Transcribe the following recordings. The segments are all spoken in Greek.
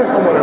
Δόξα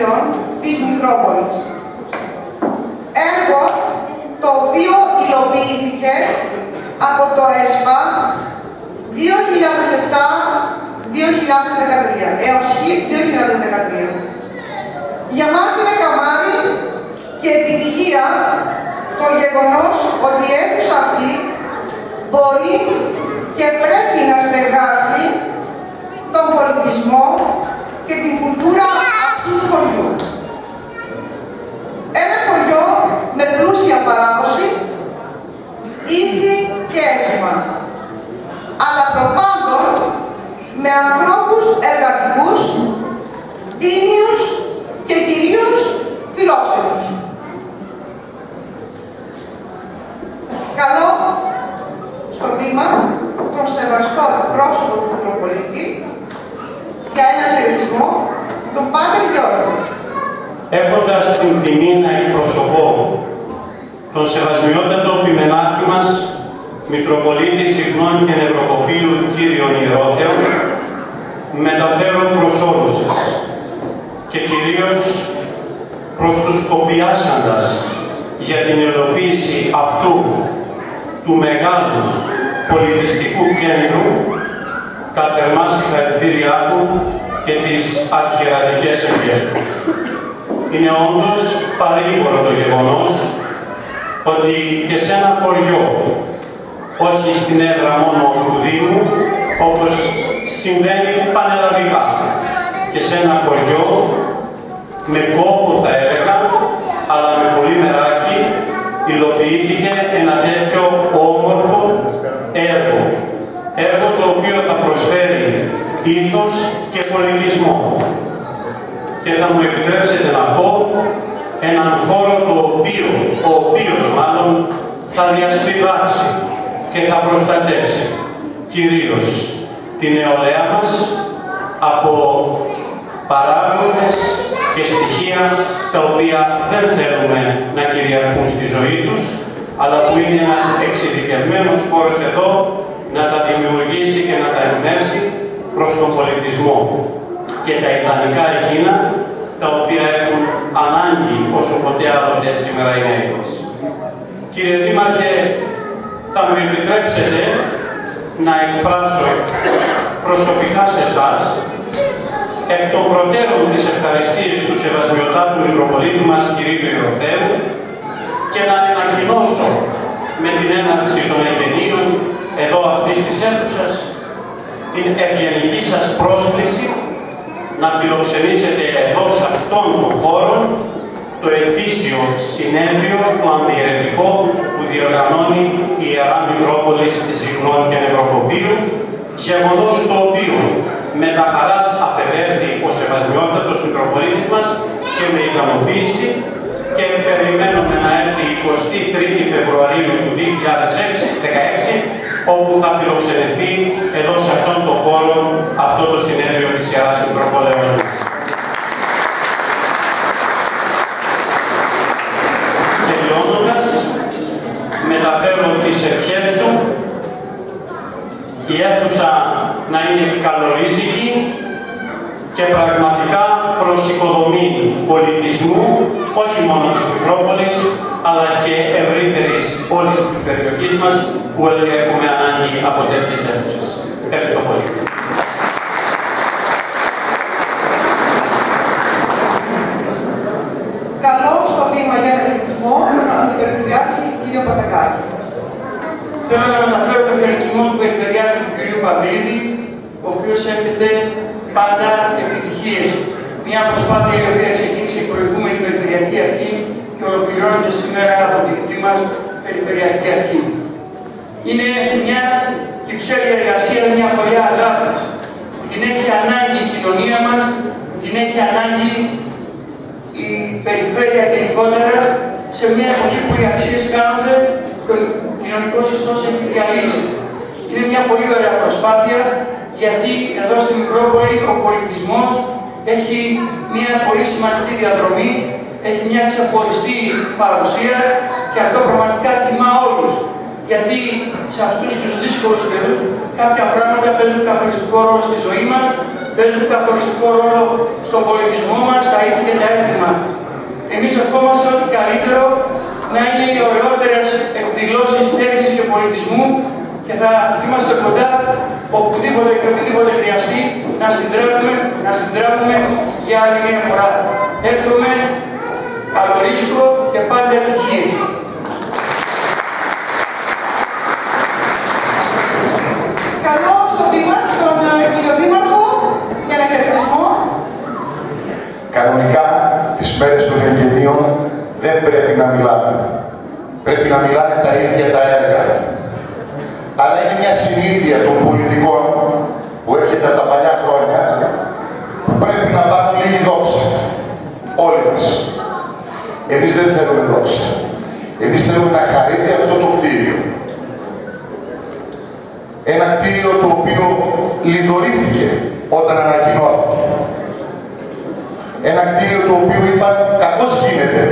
χρήσεων της Μικρόπολης. Έργο το οποίο υλοποιήθηκε από το ΕΣΠΑ 2007-2013 έως 2013. Για μας είναι καμάρι και επιτυχία το γεγονός ότι η αίθουσα αυτή μπορεί και πρέπει να στεγάσει τον πολιτισμό και την κουλτούρα αυτού του χωριού. Ένα χωριό με πλούσια παράδοση, ήθη και έθιμα αλλά προπάντων με ανθρώπους εργατικούς, τίμιους και κυρίως φιλόξενους. Καλό στο βήμα τον σεβαστό πρόσωπο του Μητροπολίτη για ένα χαιρετισμό τον Πάτερ Γιώργο. Έχοντας την τιμή να εκπροσωπώ τον σεβασμιότατο πιμενάτη μας Μητροπολίτη Συγνών και Νευροκοπίου κύριον Ιερόθεο, μεταφέρω προς όλους σας και κυρίως προς τους κοπιάσαντας για την υλοποίηση αυτού του μεγάλου πολιτιστικού κέντρου κατερμά συγχαρητήριά του και τις αρχιερατικές ευχές του. Είναι όντως παρήγορο το γεγονός ότι και σε ένα χωριό όχι στην έδρα μόνο του Δήμου, όπως συμβαίνει πανελλαδικά. Και σε ένα χωριό, με κόπο θα έλεγα, αλλά με πολύ μεράκι, υλοποιήθηκε ένα τέτοιο όμορφο έργο. Έργο το οποίο θα προσφέρει ήθος και πολιτισμό. Και θα μου επιτρέψετε να πω έναν χώρο το οποίο, ο οποίος μάλλον θα διασπιβάξει και θα προστατεύσει κυρίως την νεολαία μας από παράγοντες και στοιχεία τα οποία δεν θέλουμε να κυριαρχούν στη ζωή τους, αλλά που είναι ένας εξειδικευμένος χώρος εδώ να τα δημιουργήσει και να τα εμπνεύσει προς τον πολιτισμό και τα ιδανικά εκείνα τα οποία έχουν ανάγκη όσο ποτέ άλλοτε σήμερα οι νέοι μας. Κύριε Δήμαρχε, θα μου επιτρέψετε να εκφράσω προσωπικά σε εσάς εκ των προτέρων της ευχαριστίας του Σεβασμιωτάτου Μητροπολίτη μας κυρίου Ιεροθέου και να ανακοινώσω με την έναρξη των εγγενείων εδώ αυτής της αίθουσας την ευγενική σας πρόσκληση να φιλοξενήσετε εδώ σε αυτόν τον χώρο το ετήσιο συνέδριο του αντιερετικό που διοργανώνει η Ιερά Μητρόπολης Ζυγνών και Νευροκοπίου, γεγονός το οποίο με τα χαράς απεδέχθη ο Σεβασμιότατος Μητροπολίτης μας και με ικανοποίηση και περιμένουμε να έρθει η 23η Φεβρουαρίου του 2016 όπου θα φιλοξενηθεί εδώ σε αυτόν τον χώρο αυτό το συνέδριο της Ιεράς Μητροπολέως μας. Τελειώνοντας, μεταφέρω τις ευχές του η αίθουσα να είναι καλορίζικη και πραγματικά προς οικοδομή πολιτισμού, όχι μόνο της Μικρόπολης, αλλά και ευρύτερης όλης της περιοχής μας, που έχουμε ανάγκη από τέτοιες αίθουσες. Ευχαριστώ πολύ. Καλό στο βήμα για χαιρετισμό στον Περιφερειάρχη κ. Πατακάκη. Θέλω να μεταφέρω τον χαιρετισμό του Περιφερειάρχη του κ. Παυλίδη, ο οποίος εύχεται πάντα επιτυχίες. Μια προσπάθεια η οποία ξεκίνησε η προηγούμενη Περιφερειακή Αρχή και ολοκληρώνεται σήμερα από τη δική μας Περιφερειακή Αρχή. Είναι μια κυψέλια εργασία, μια φωλιά αγάπης. Την έχει ανάγκη η κοινωνία μας, την έχει ανάγκη η περιφέρεια γενικότερα σε μια εποχή που οι αξίες κάνονται και ο κοινωνικός ιστός έχει διαλύσει. Είναι μια πολύ ωραία προσπάθεια γιατί εδώ στην Μικρόπολη ο πολιτισμός έχει μια πολύ σημαντική διαδρομή, έχει μια ξεχωριστή παρουσία και αυτό πραγματικά τιμά όλους. Γιατί σε αυτούς τους δύσκολους καιρούς κάποια πράγματα παίζουν καθοριστικό ρόλο στη ζωή μας, παίζουν καθοριστικό ρόλο στον πολιτισμό μας, στα ήθη και τα έθιμα. Εμείς ευχόμαστε ό,τι καλύτερο να είναι οι ωραιότερες εκδηλώσεις τέχνης και πολιτισμού και θα είμαστε κοντά οπουδήποτε και οπουδήποτε χρειαστεί να συντρέχουμε, να συντρέχουμε για άλλη μια φορά. Εύχομαι καλορίζικο και πάντα επιτυχίες. Καλό στο βήμα τον ε, κύριο Δήμαρχο για ένα χαιρετισμό. Κανονικά, τις μέρες των εγγενείων δεν πρέπει να μιλάμε. Πρέπει να μιλάνε τα ίδια τα έργα. Αλλά είναι μια συνήθεια των πολιτικών που έρχεται από τα παλιά χρόνια που πρέπει να πάρουν λίγη δόξα. Όλοι μας. Εμείς δεν θέλουμε δόξα. Εμείς θέλουμε να χαρείτε αυτό το κτίριο. Ένα κτίριο το οποίο λιδωρήθηκε όταν ανακοινώθηκε. Ένα κτίριο το οποίο είπαν κακώς γίνεται.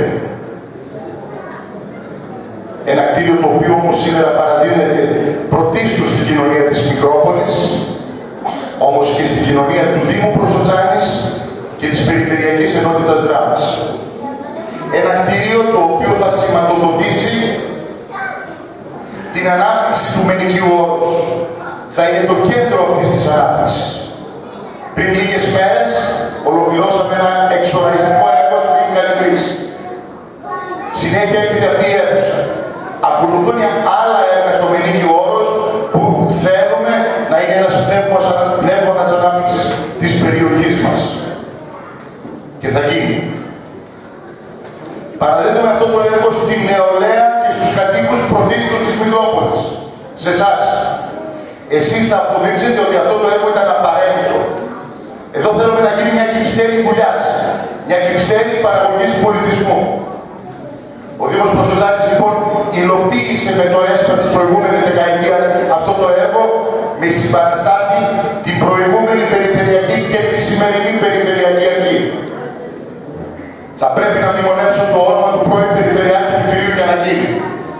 Ένα κτίριο το οποίο όμως σήμερα παραδίδεται πρωτίστως στην κοινωνία της Μικρόπολης, όμως και στην κοινωνία του Δήμου Προσοτσάνης και της Περιφερειακής Ενότητας Δράμας. Ένα κτίριο το οποίο θα σηματοδοτήσει την ανάπτυξη του Μενικίου Όρους. Θα είναι το κέντρο αυτής της ανάπτυξης. Πριν λίγες μέρες ολοκληρώσαμε ένα εξοραϊστικό έργο στην Καλυμπρίση. Συνέχεια έρχεται αυτή η αίθουσα. Ακολουθούν άλλα έργα στο Μενίκιο Όρος που θέλουμε να είναι ένας πνεύμονας ανάπτυξης της περιοχής μας. Και θα γίνει. Παραδίδουμε αυτό το έργο στην νεολαία και στους κατοίκους πρωτίστως της Μητρόπολης. Σε εσάς. Εσείς θα αποδείξετε ότι αυτό το έργο ήταν απαραίτητο. Εδώ θέλουμε να γίνει μια κυψέλη δουλειάς. Μια κυψέλη παραγωγής πολιτισμού. Ο Δήμος Προσοζάκης λοιπόν υλοποίησε με το έσπα της προηγούμενης δεκαετίας αυτό το έργο με συμπαραστάτη την προηγούμενη περιφερειακή και τη σημερινή περιφερειακή αρχή. Θα πρέπει να μνημονεύσω το όνομα του πρώην Περιφερειάρχη του κ. Γιανακίδη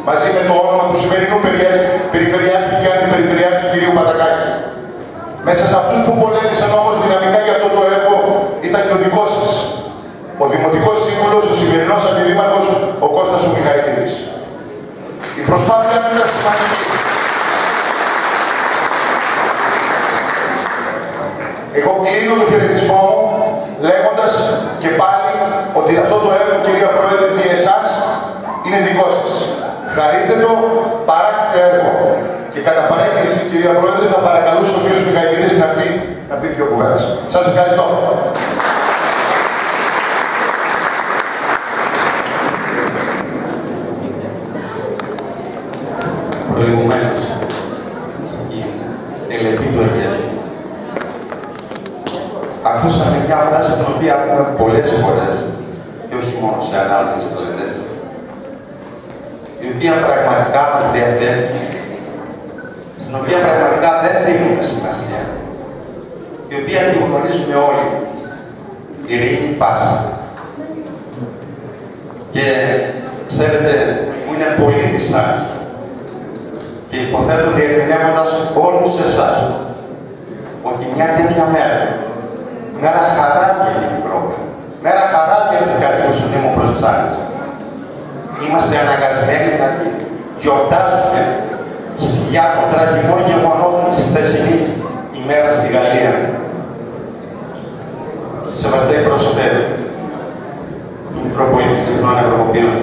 μαζί με το όνομα του σημερινού Περιφερειάρχη και Αντιπεριφερειάρχη κ. Πατακάκη. Μέσα σε αυτούς που πολέμησαν όμως δυναμικά για αυτό το έργο ήταν και ο δικός σας. Ο Δημοτικός Σύμβουλος, ο σημερινός Αντιδήμαρχος, ο Κώστας ο Μιχαηλίδης. Η προσπάθεια μου ήταν σημαντική. Εγώ κλείνω τον χαιρετισμό μου λέγοντας και πάλι ότι αυτό το έργο, κυρία Πρόεδρε, δι' εσάς είναι δικός σας. Χαρείτε το, παράξτε έργο. Και κατά παρέκκληση, κυρία Πρόεδρε, θα παρακαλούσα ο κύριος Μιχαηλίδης να έρθει να πει πιο κουβέντες. Σας ευχαριστώ. προηγουμένως η τελετή του Αγίου. Ακούσαμε μια φράση την οποία ακούμε πολλές φορές και όχι μόνο σε ανάλογες τελετές η οποία πραγματικά μας διαθέτει στην οποία πραγματικά δεν δίνουμε σημασία η οποία την γνωρίζουμε όλοι ειρήνη πάσα. Και ξέρετε μου είναι πολύ δυσάρεστο και υποθέτω διερμηνεύοντας όλους εσάς ότι μια τέτοια μέρα, μέρα χαράς για την Ευρώπη, μέρα χαράς για την κατοίκους του Δήμου Προσφάνης, είμαστε αναγκασμένοι να γιορτάσουμε για το τραγικό γεγονότων της χθεσινής ημέρας στη Γαλλία. Σεβαστέ πρόσωπε του Μητροπολίτη Συχνών Ευρωπαϊκών,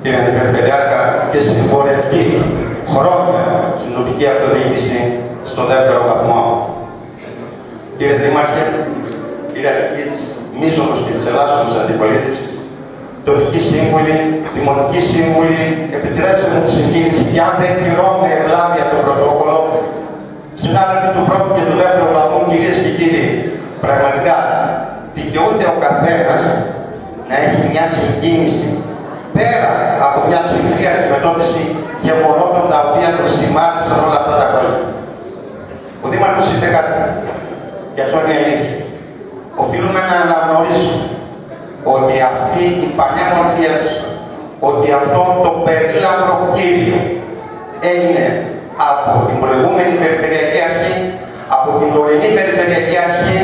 κύριε Αντιπεριφερειάρχα και συμπορευτική χρόνια στην τοπική αυτοδιοίκηση στο δεύτερο βαθμό. Κύριε Δήμαρχε, κύριε Αρχηγή της Μίζωνος και της Ελλάσσονος Αντιπολίτευσης, τοπική σύμβουλη, δημοτική σύμβουλη, επιτρέψτε μου τη συγκίνηση και αν δεν τηρώνται ευλάβεια το πρωτόκολλο, συνάδελφοι του πρώτου και του δεύτερου βαθμού, κυρίες και κύριοι, πραγματικά δικαιούται ο καθένας να έχει μια συγκίνηση πέρα από μια ψυχρή αντιμετώπιση γεγονότων τα οποία τον σημάδισαν όλα αυτά τα χρόνια. Ο Δήμαρχος είπε κάτι, και αυτό είναι η αλήθεια. Οφείλουμε να αναγνωρίσουμε ότι αυτή η παλιά μορφή αίθουσα, ότι αυτό το περίλαμπρο κτίριο έγινε από την προηγούμενη Περιφερειακή Αρχή, από την τωρινή Περιφερειακή Αρχή,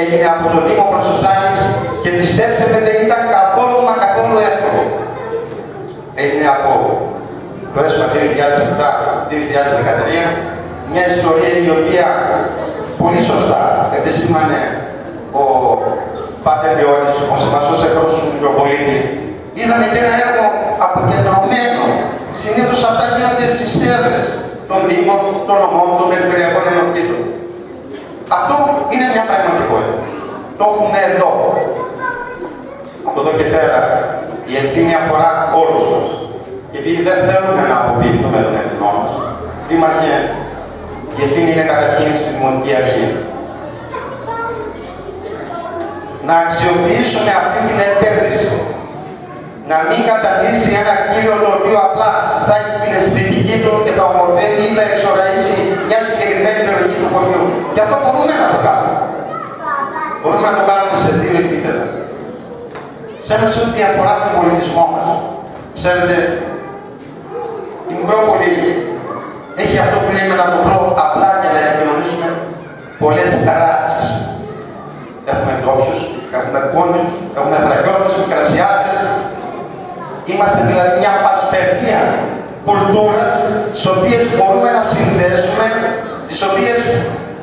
έγινε από το Δήμο Προσωσάνης και πιστέψτε δεν ήταν καθόλου μα καθόλου εύκολο. Έγινε από το έσοδο 2007-2013 μια ιστορία η οποία πολύ σωστά επισήμανε ο Πάτερ Διόνυσης, ο σεβαστός εχρός του Μητροπολίτη. Είδαμε και ένα έργο αποκεντρωμένο. Συνήθως αυτά γίνονται στις έδρες των Δήμων, των νομών, των περιφερειακών ενωτήτων. Αυτό είναι μια πραγματικότητα. Το έχουμε εδώ. Από εδώ και πέρα η ευθύνη αφορά όλους μας. Γιατί δεν θέλουμε να αποποιηθούμε τον εθνό μας. Δήμαρχε, η ευθύνη είναι καταρχήν στη Δημοτική Αρχή. Να αξιοποιήσουμε αυτή την επένδυση. Να μην καταρτήσει ένα κύριο το οποίο απλά θα έχει την αισθητική του και θα ομορφαίνει ή θα εξοραίσει μια συγκεκριμένη περιοχή του χωριού. Και αυτό μπορούμε να το κάνουμε. Μπορούμε να το κάνουμε σε δύο επίπεδα. Ξέρετε σε ό,τι αφορά τον πολιτισμό μας. Ξέρετε, η Μικρόπολη έχει αυτό που λέμε να το πω απλά για να επικοινωνήσουμε πολλές ράτσες. Έχουμε ντόπιους, έχουμε πόντιους, έχουμε θραγιώτες, κρασιάτες. Είμαστε δηλαδή μια παστερνία κουλτούρας, τις οποίες μπορούμε να συνδέσουμε, τις οποίες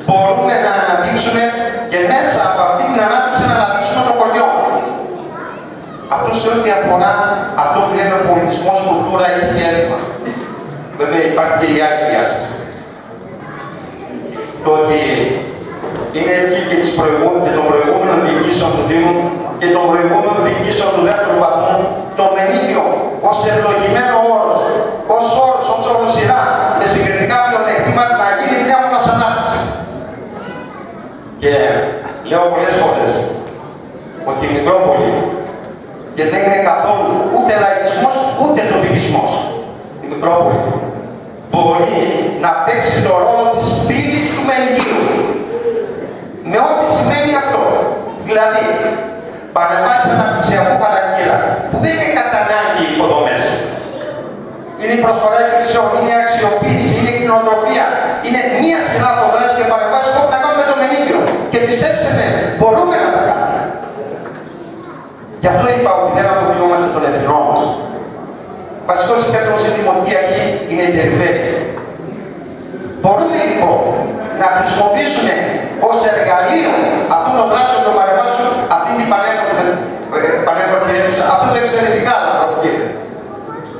μπορούμε να αναδείξουμε και μέσα από αυτή την ανάπτυξη να αναδείξουμε το χωριό. Αυτό σε ό,τι αφορά αυτό που λέμε πολιτισμός, κουλτούρα ή διέθυμα. Βέβαια υπάρχει και η άλλη διάσταση. Το ότι είναι εκεί και, τις προηγούμενες, και των προηγούμενων διοικήσεων του Δήμου και των προηγούμενων διοικήσεων του δεύτερου βαθμού το μενίδιο ως ευλογημένο όρος, ως όρος, ως οροσυρά με συγκριτικά πλεονεκτήματα να γίνει μια μόνος ανάπτυξη. Και λέω πολλές φορές ότι η Μικρόπολη και δεν είναι καθόλου ούτε λαϊκισμός ούτε τοπικισμός η Μικρόπολη μπορεί να παίξει το ρόλο της πύλης του Μενιδίου με ό,τι σημαίνει αυτό. Δηλαδή, παρεμβάσει αναπτυξιακού παραγγείλα, που δεν είναι κατά ανάγκη υποδομές. Είναι η προσφορά υπηρεσιών, είναι η αξιοποίηση, είναι η κοινοτροφία. Είναι μία σειρά από δράσεις και παρεμβάσεις που έχουν να κάνουν με το μενίδιο. Και πιστέψτε με, μπορούμε να τα κάνουμε. Γι' αυτό είπα ότι δεν αποποιούμαστε τον εθνό μας. Βασικός κέντρος σε δημοτική αρχή είναι η περιφέρεια. Μπορούμε λοιπόν να χρησιμοποιήσουμε ως εργαλείο αυτού των δράσεων των παρεμβάσεων αυτή την πανέμορφη αίθουσα, αυτό το εξαιρετικά να προχωρείτε.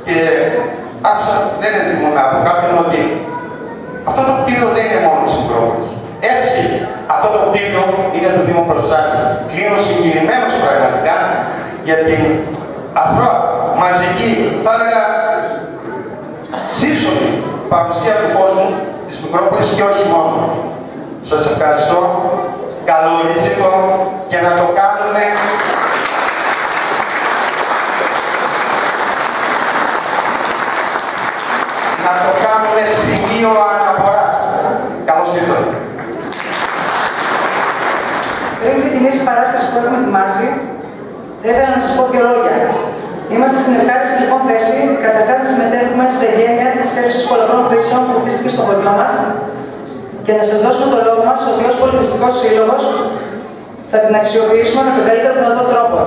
Και άκουσα, δεν είναι τιμωμένο από κάποιον ότι αυτό το κτίριο δεν είναι μόνο συγκρότηση. Έτσι, αυτό το κτίριο είναι το Δήμο Προσάκη. Κλείνω συγκεκριμένος πραγματικά για την αφρό μαζική, θα έλεγα σύσσωμη παρουσία του κόσμου της Μικρόπολης και όχι μόνο. Σας ευχαριστώ. Καλό και να το κάνουμε να το κάνουμε σημείο αναφοράς. Καλώς ήρθατε. Πριν ξεκινήσει η παράσταση που έχουμε ετοιμάσει, θα ήθελα να σας πω δύο λόγια. Είμαστε στην ευχάριστη λοιπόν θέση καταρχά να συμμετέχουμε στα γένεια της αίρεση πολλαπλών χρήσεων που χτίστηκε στο χωριό μας και να σας δώσουμε το λόγο μας ότι ω πολιτιστικός σύλλογος θα την αξιοποιήσουμε με τον καλύτερο δυνατό τρόπο.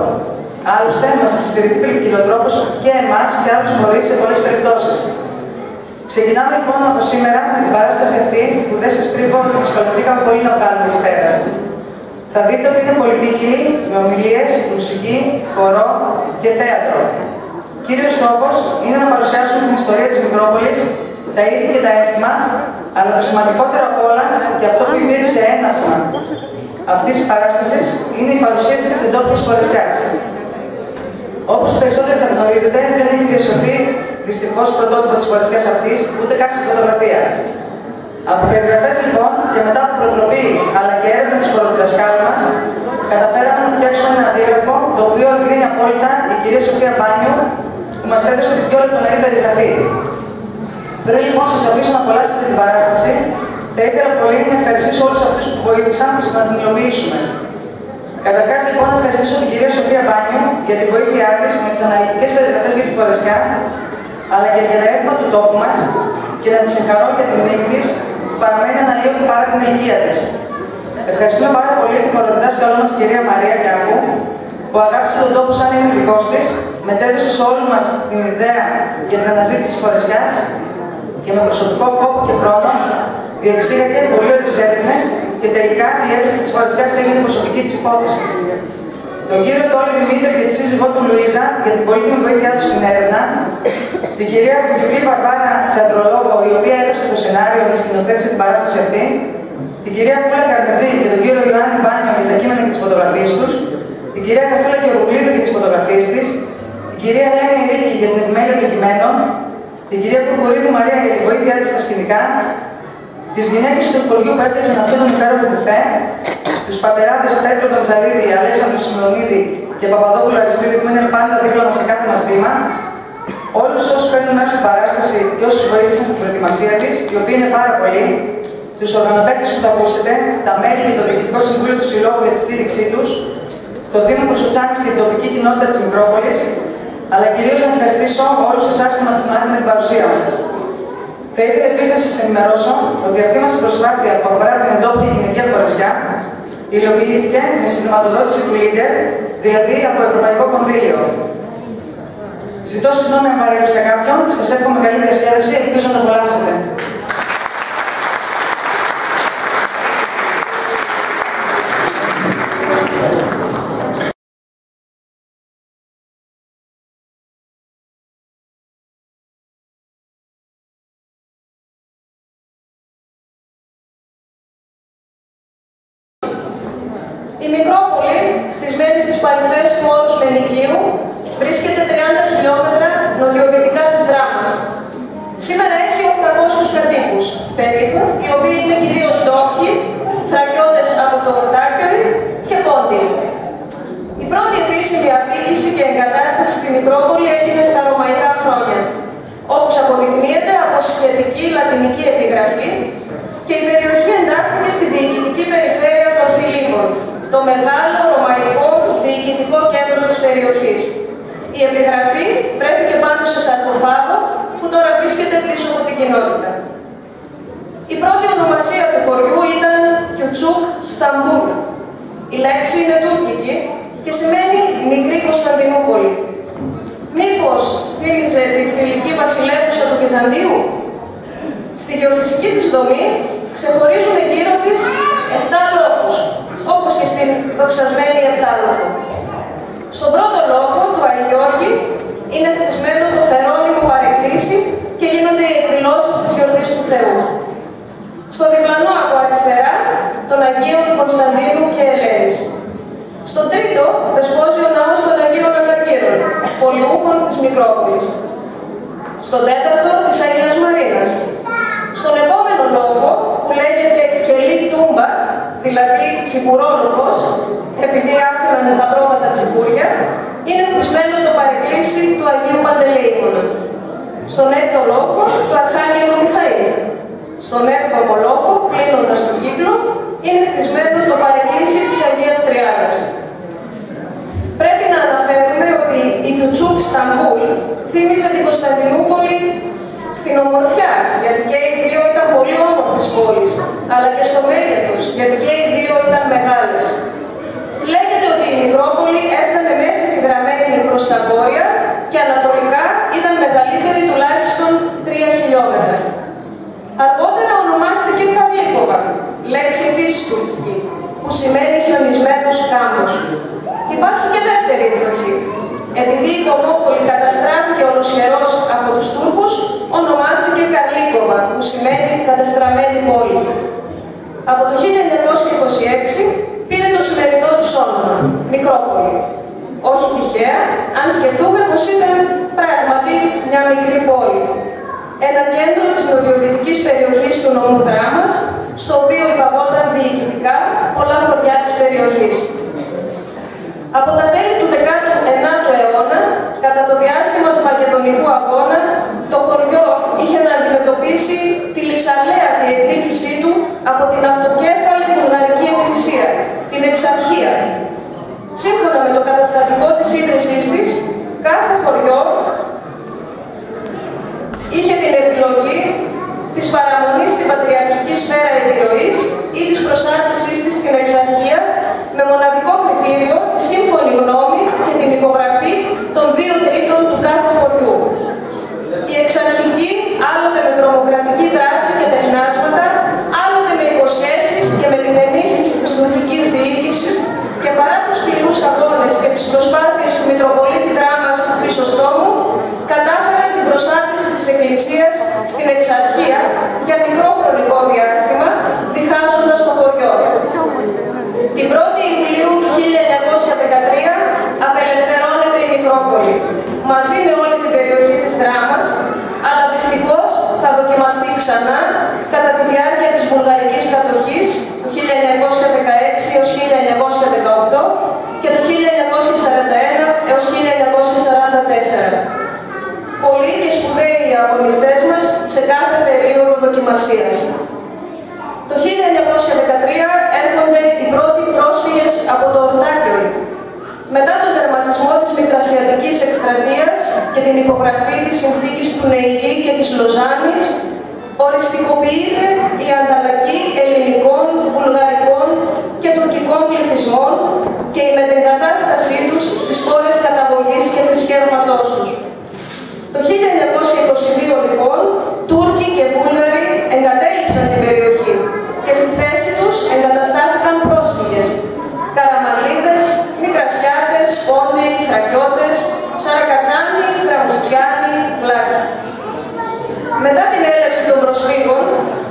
Άλλωστε, μας εξυπηρετεί ποικιλοτρόπο και εμάς και άλλους φορείς σε πολλές περιπτώσεις. Ξεκινάμε λοιπόν από σήμερα την παράσταση αυτή που δεν σας κρύβω ότι δυσκολευτήκαμε πολύ να κάνουμε εις θα δείτε ότι είναι πολυπίκυλη με ομιλίες, μουσική, χορό και θέατρο. Κύριος στόχος είναι να παρουσιάσουμε την ιστορία της Μικρόπολης, τα ήθη και τα έθιμα, αλλά το σημαντικότερο απ' όλα και αυτό που υπήρξε ένασμα αυτής της παράστασης είναι η παρουσίαση της εντόπια φορεσιά. Όπως περισσότεροι θα γνωρίζετε, δεν έχει διασωθεί δυστυχώς πρωτότυπο της φορεσιά αυτής, ούτε καν στη φωτογραφία. Από περιγραφές λοιπόν και μετά από προτροπή αλλά και έρευνα της χωροδιδασκάλου μας, καταφέραμε να φτιάξουμε ένα αντίγραφο το οποίο εγκρίνει απόλυτα η κυρία Σοφία Μπάνιου που μας έδωσε την πιο λεπτομερή περιγραφή. Πριν λοιπόν σας αφήσω να απολαύσετε την παράσταση, θα ήθελα πολύ να ευχαριστήσω όλους αυτούς που βοήθησαν ώστε να την υλοποιήσουμε. Καταρχάς, λοιπόν, να ευχαριστήσω την κυρία Σοφία Μπάνιου για την βοήθειά της με τις αναλυτικές περιγραφές για τη Φορεσιά, αλλά και για το του τόπου μας και να της συγχαρώ για την μνήμη της παραμένει αναλύωτη παρά την ηλικία της. Ευχαριστούμε πάρα πολύ την χωροδιδάσκαλό μα κυρία Μαρία Κιάκου, που αγάπησε τον τόπο σαν είναι δικός της, μετέδωσε σε όλους μας την ιδέα για την αναζήτηση της φορεσιά και με προσωπικό κόπο και χρόνο διεξήγαγε πολύ ωραίες έρευνες και τελικά η έβριση της φορεσιά έγινε προσωπική της υπόθεση. Τον κύριο Τόλι Δημήτρη και τη σύζυγό του Λουίζα για την πολύτιμη βοήθειά τους στην έρευνα, την κυρία Βουγιουκλή Βαρβάρα, θεατρολόγο, η οποία έγραψε το σενάριο και στην οθέτησε την παράσταση αυτή, την κυρία Κούλα Καρμετζή και τον κύριο Ιωάννη Μπάνιο για τα κείμενα και τις φωτογραφίες τους, την κυρία Καθούλα Γεωργουλίδου για τις φωτογραφίες της, την κυρία Ελένη Ρίκη για την επιμέλεια των κειμένων, την κυρία Κουρκουρίδου Μαρία για την βοήθειά της στα σκηνικά, τις γυναίκες του Υπουργείου που έφτιαξαν αυτόν τον υπέροχο μπουφέ, τους πατεράδες Πέτρο Τονζαρίδη, Αλέξανδρο Σιμεωνίδη και Παπαδόπουλο Αριστίδη που είναι πάντα δίπλα μας σε κάθε μας βήμα, όλους όσους παίρνουν μέρος στην παράσταση και όσους βοήθησαν στην προετοιμασία της, οι οποίοι είναι πάρα πολλοί, τους οργανωτέ που θα ακούσετε, τα μέλη και το Διοικητικό Συμβούλιο του Συλλόγου για τη στήριξή τους, το Δήμο Προσουτσάνη και την τοπική κοινότητα της Μικρόπολης, αλλά κυρίως να ευχαριστήσω όλους εσάς που μας συνάντησαν με την παρουσία μας. Θα ήθελα επίσης να σας ενημερώσω ότι αυτή μας η προσπάθεια που αφορά την εντόπια γυναικεία φορεσιά υλοποιήθηκε με συγχρηματοδότηση του Λίτερ, δηλαδή από Ευρωπαϊκό Κονδύλιο. Ζητώ συγγνώμη αν παρέλειψα κάποιον, σας εύχομαι καλή διασκέδαση, ελπίζω να απολαύσετε. Η Μικρόπολη, χτισμένη στις παρυφές του όρους Μενικίου, βρίσκεται 30 χιλιόμετρα νοτιοδυτικά της Δράμας. Σήμερα έχει 800 κατοίκους, περίπου, οι οποίοι είναι κυρίως ντόπιοι, θρακιώτες από το Τάκιοι και πόντι. Η πρώτη επίσημη απήγηση και εγκατάσταση στη Μικρόπολη έγινε στα ρωμαϊκά χρόνια, όπως αποδεικνύεται από σχετική λατινική επιγραφή και η περιοχή εντάχθηκε στη διοικητική περιφέρεια των Φιλίππων, το μεγάλο ρωμαϊκό διοικητικό κέντρο της περιοχής. Η επιγραφή βρέθηκε πάνω σε σαρκοφάγο που τώρα βρίσκεται πίσω από την κοινότητα. Η πρώτη ονομασία του χωριού ήταν Κιουτσούκ Σταμπούλ. Η λέξη είναι τουρκική και σημαίνει μικρή Κωνσταντινούπολη. Μήπως θύμιζε την φιλική βασιλεύουσα του Βυζαντίου; Στη γεωφυσική της δομή ξεχωρίζουν γύρω της 7 λόφους, όπως και στην δοξασμένη επτάλοφο. Στον πρώτο λόφο του Αγιώργη είναι χτισμένο το φερόνιμο παρεκκλήσι και γίνονται οι εκδηλώσεις της γιορτής του Θεού. Στο διπλανό από αριστερά, των Αγίων Κωνσταντίνου και Ελένης. Στο τρίτο, δεσπόζει ο ναός των Αγίων Αναγκύρων, πολιούχων της Μικρόπολης. Στον τέταρτο, της Αγίας Μαρίνας. Στον επόμενο λόφο, που λέγεται Κελή Τούμπα, δηλαδή τσιμπουρόλοφος, επειδή άφηναν τα πρόβατα τσιμπούρια, είναι χτισμένο το παρεκκλήσι του Αγίου Παντελεήμωνα. Στον έκτο λόφο, του Αρχάγγελου Μιχαήλ. Στον έβδομο λόφο, κλείνοντας τον κύκλο, είναι χτισμένο το παρεκκλήσι της Αγίας Τριάδας. Πρέπει να αναφέρουμε ότι η Τουτσούκ Σταμπούλ θύμιζε την Κωνσταντινούπολη στην ομορφιά, γιατί και οι δύο ήταν πολύ όμορφες πόλεις, αλλά και στο μέγεθος, γιατί και οι δύο ήταν μεγάλες. Λέγεται ότι η Μικρόπολη έφτανε μέχρι τη γραμμένη προς τα βόρεια και ανατολικά ήταν μεγαλύτερη τουλάχιστον 3 χιλιόμετρα. Αργότερα ονομάστηκε Καβλίκοβα, λέξη επίσης τουρκική, που σημαίνει χιονισμένος κάμπος. Υπάρχει και δεύτερη εκδοχή. Επειδή η Κομόπολη καταστράφηκε ολοσχερός από τους Τούρκους, ονομάστηκε Καρλίκοβα, που σημαίνει κατεστραμμένη πόλη. Από το 1926 πήρε το σημερινό της όνομα, Μικρόπολη. Όχι τυχαία, αν σκεφτούμε πως ήταν πράγματι μια μικρή πόλη. Ένα κέντρο της νοτιοδυτικής περιοχής του νομού Δράμας, στο οποίο υπαγόταν διοικητικά πολλά χωριά της περιοχής. Από τα τέλη του 19ου αιώνα, κατά το διάστημα του Μακεδονικού Αγώνα, το χωριό είχε να αντιμετωπίσει τη λυσαλέατη εκδίκησή του από την αυτοκέφαλη βουλγαρική εκκλησία, την Εξαρχία. Σύμφωνα με το καταστατικό της ίδρυσής της, κάθε χωριό είχε την επιλογή της παραμονής στην πατριαρχική σφαίρα επιρροής ή της προσάρτησής της στην εξαρχία με μοναδικό κριτήριο τη σύμφωνη γνώμη και την υπογραφή των δύο τρίτων του κάθε χωριού. Η εξαρχική, άλλοτε με τρομοκρατική δράση και τεχνάσματα, άλλοτε με υποσχέσεις και με την ενίσχυση της τουρκικής διοίκησης και παρά τους σκληρούς αγώνες και τις προσπάθειες του Μητροπολίτη Δράμας Χρυσοστόμου, κατάφεραν την προσάρτηση της Εκκλησίας στην εξαρχία για μικρό χρονικό διάστημα, διχάζοντας το χωριό. Την 1η Ιουλίου του 1913 απελευθερώνεται η Μικρόπολη, μαζί με όλη την περιοχή της Δράμας, αλλά δυστυχώς θα δοκιμαστεί ξανά κατά τη διάρκεια της βουλγαρικής κατοχής του 1916 έως 1918 και του 1941 έως 1944. Πολλοί και σπουδαίοι οι αγωνιστές μας σε κάθε περίοδο δοκιμασίας. Το 1913 έρχονται οι πρώτοι πρόσφυγες από το Ορτάκιο. Μετά τον τερματισμό της Μικρασιατικής Εκστρατείας και την υπογραφή της συνθήκης του Νεηλή και της Λοζάνης, οριστικοποιείται η ανταλλαγή ελληνικών, βουλγαρικών και τουρκικών πληθυσμών και η μετεγκατάστασή τους στις χώρες καταγωγής και θρησκεύματός τους. Το 1922 λοιπόν, Τούρκοι και Βούλγαροι εγκατέλειψαν την περιοχή και στη θέση τους εγκαταστάθηκαν πρόσφυγες, Καραμαλίδες, Μικρασιάτες, Πόντοι, Θρακιώτες, Σαρακατσάνοι, Φραμουστιάνοι, Βλάχοι. Μετά την έλευση των προσφύγων,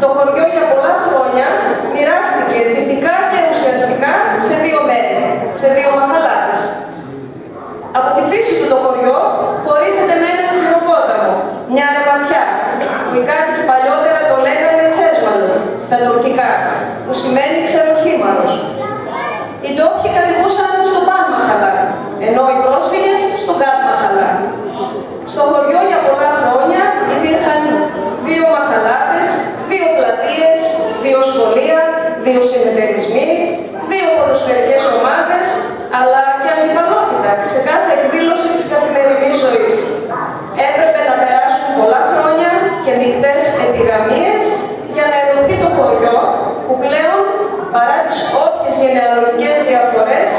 το χωριό για πολλά χρόνια μοιράστηκε δυτικά και ουσιαστικά σε δύο μέρη, σε δύο μαχαλάτες. Από τη φύση του το χωριό χωρίζεται με έναν ξηροπόταμο, μια ρεβατιά, που οι κάτοικοι παλιότερα το λέγανε τσέσμανο στα τουρκικά, που σημαίνει ξεροχήμαρος. Οι ντόπιοι κατοικούσαν στο Παν Μαχαλά, ενώ οι πρόσφυγες στο Κάτ Μαχαλά. Στο χωριό για πολλά χρόνια υπήρχαν δύο μαχαλάτες, δύο πλατείες, δύο σχολεία, δύο συνεταιρισμοί, δύο ποδοσφαιρικές ομάδες, αλλά και αντιπαλότητα σε κάθε εκδήλωση της καθημερινής ζωής. Έπρεπε να περάσουν πολλά χρόνια και μικτές επιγραμμίες για να ενωθεί το χωριό που πλέον, παρά τις όποιες γενεαλογικές διαφορές,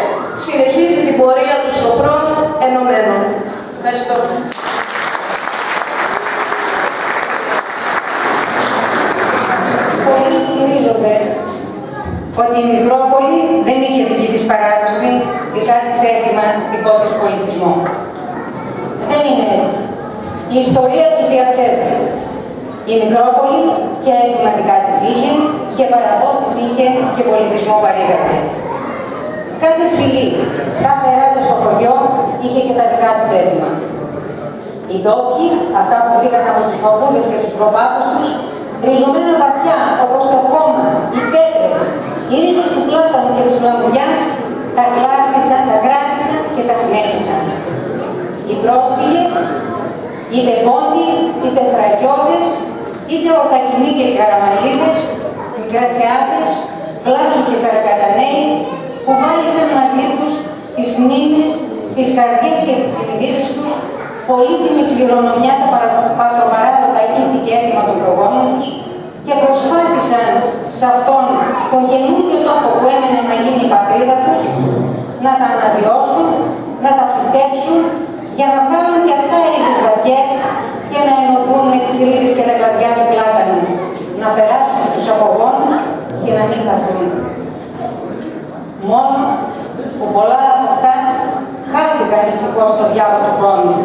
συνεχίζει την πορεία του στον χρόνο ενωμένο. Ευχαριστώ. Πολλοί στηρίζονται ότι η Μικρόπολη δεν είχε δική της παράδοση και κάτι αίτημα δικό της πολιτισμό. Δεν είναι έτσι. Η ιστορία του διαψεύδει. Η Μικρόπολη και αιτηματικά της είχε και παραδόσεις είχε και πολιτισμό παρήγαγε. Κάθε φυλή, κάθε ράτσα στο χωριό είχε και τα δικά της έτοιμα. Οι ντόπιοι, αυτά που βρήκαν από τους παππούδες και τους προπάπους τους, ριζωμένα βαθιά όπως το κόμμα, οι πέτρες, οι ρίζες του πλάτανου και της φλαμβουλιάς, τα κλάτησαν, τα κράτησαν και τα συνέχισαν. Οι πρόσφυγες, είτε πόντιοι, είτε θρακιώτες, είτε ορτακινοί και καραμαλίδες, μικρασιάτες, πλάτους και σαρακαταναίοι, που μάλισαν μαζί τους στις μνήμες, στις καρδιές και στις συνειδήσεις τους πολύτιμη κληρονομιά τα πατροπαράδοτα ήθη και έθιμα των προγόνων τους και προσπάθησαν σε αυτόν τον καινούργιο τόπο που έμενε να γίνει η πατρίδα τους να τα αναβιώσουν, να τα φυτέψουν για να βγάλουν και αυτά ρίζες βαθιές και να ενωθούν με τις ρίζες και τα κλαδιά του πλάτανου, να περάσουν στους απογόνους και να μην χαθούν. Μόνο που πολλά από αυτά χάθηκαν δυστυχώς στο διάβολο του χρόνου.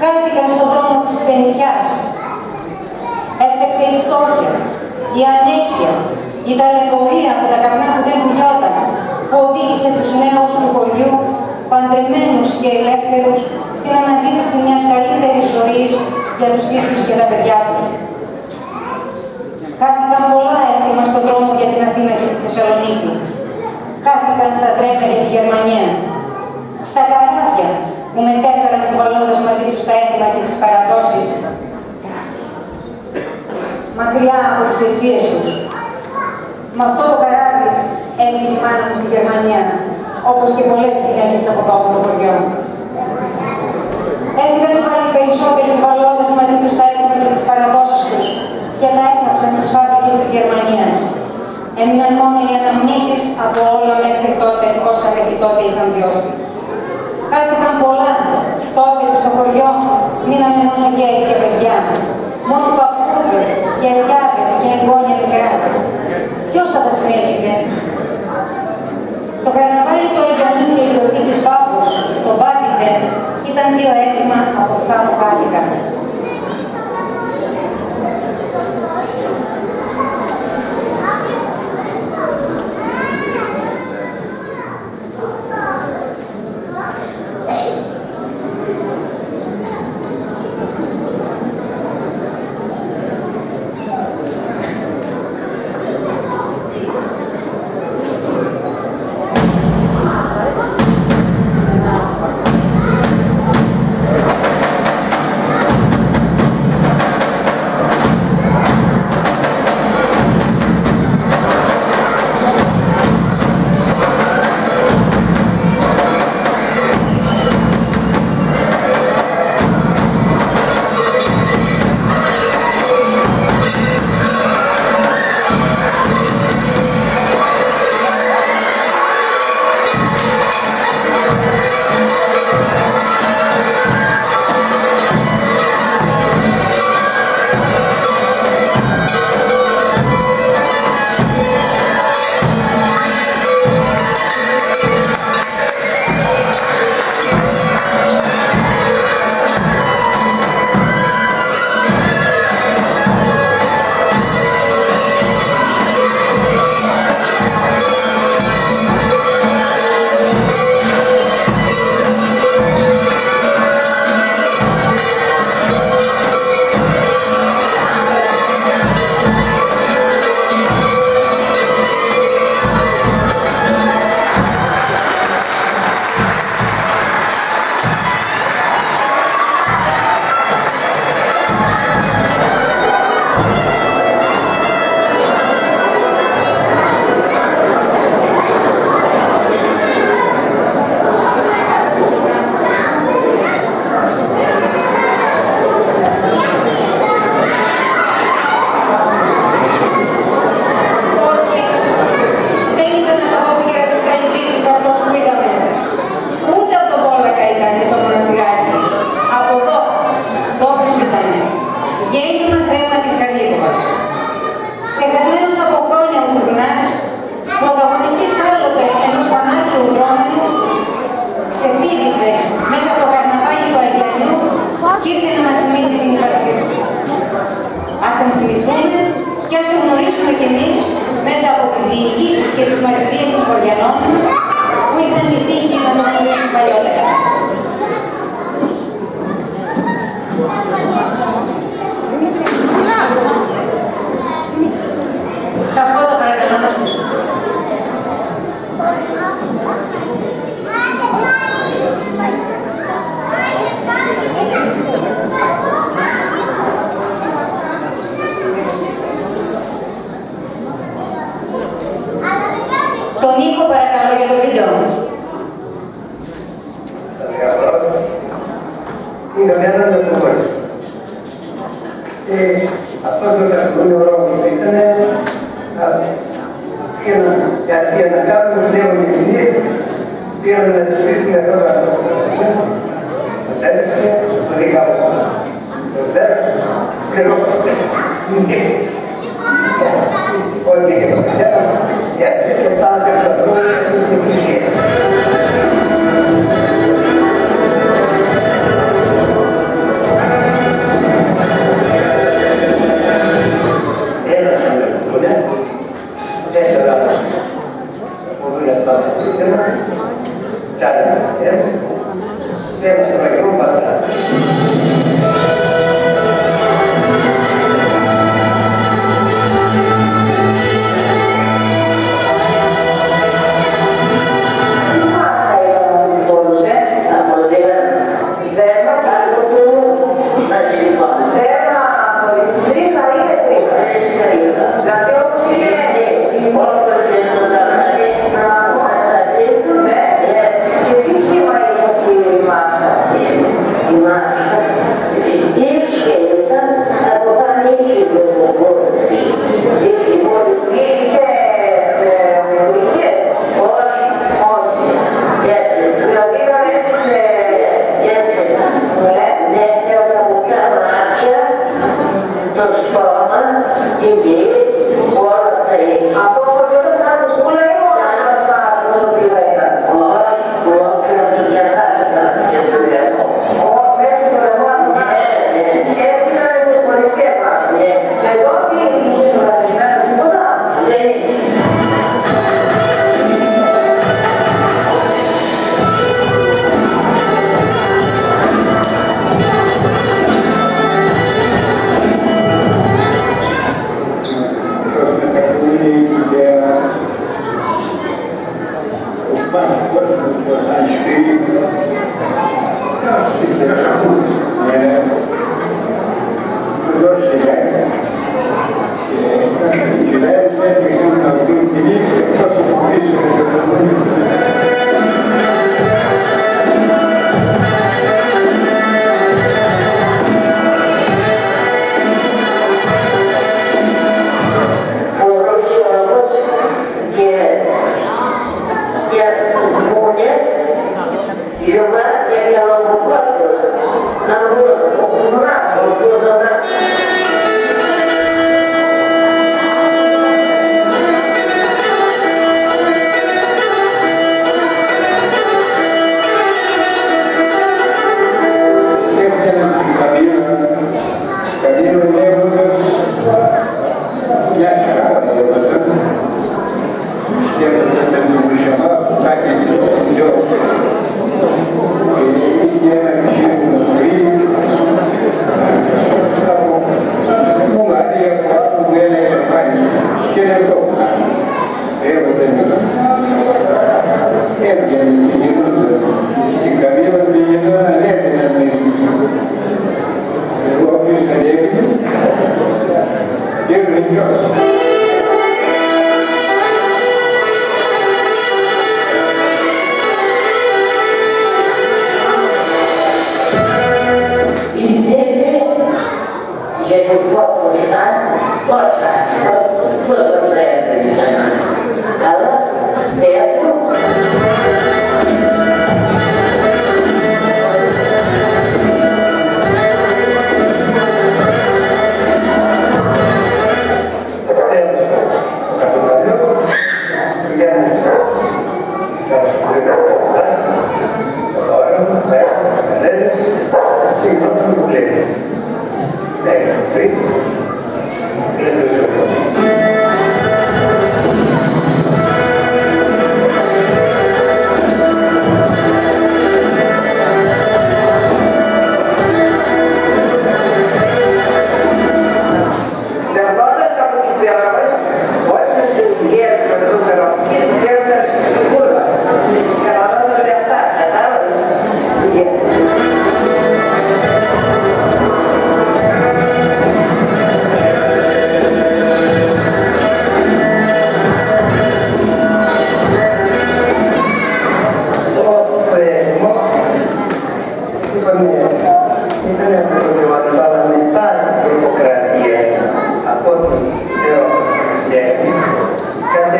Χάθηκαν στον δρόμο της ξενικιάς. Έφταξε η φτώχεια, η ανέχεια, η ταλαιπωρία από τα καπνά που δεν δουλειόταν, που οδήγησε τους νέους του χωριού, παντρεμένους και ελεύθερους, στην αναζήτηση μιας καλύτερης ζωής για τους ίδιους και τα παιδιά τους. Χάθηκαν πολλά έθιμα στον δρόμο για την Αθήνα και τη Θεσσαλονίκη. Χάθηκαν στα τρένα για της Γερμανία. Στα καράβια που μετέφεραν κουβαλώντας μαζί τους τα έθιμα και τις παραδόσεις. Μακριά από τις αιστείες τους. Με αυτό το καράβι έμεινε η μάνα μου στη Γερμανία, όπως και πολλές γυναίκες από εδώ από το χωριό. Έφυγαν πάλι περισσότεροι κουβαλώντας μαζί τους τα έθιμα και τις παραδόσεις τους και τα έθαψαν στις φάμπρικες της Γερμανίας. Έμειναν μόνο οι αναμνήσεις από όλα μέχρι τότε όσα μέχρι τότε είχαν βιώσει. Χάθηκαν πολλά. Τότε στο χωριό μείναμε μόνο γέροι και παιδιά. Μόνο παππούδες, γιαγιάδες και εγγόνια μικρά. Ποιος θα τα συνέχιζε; Το καρναβάλι του Αγιανού και η γιορτή της Πάπους, το Βάτιτε, ήταν δύο έτοιμα από αυτά που χάθηκαν. Όχι και το πατέρας, και πάντα τους ανθρώπους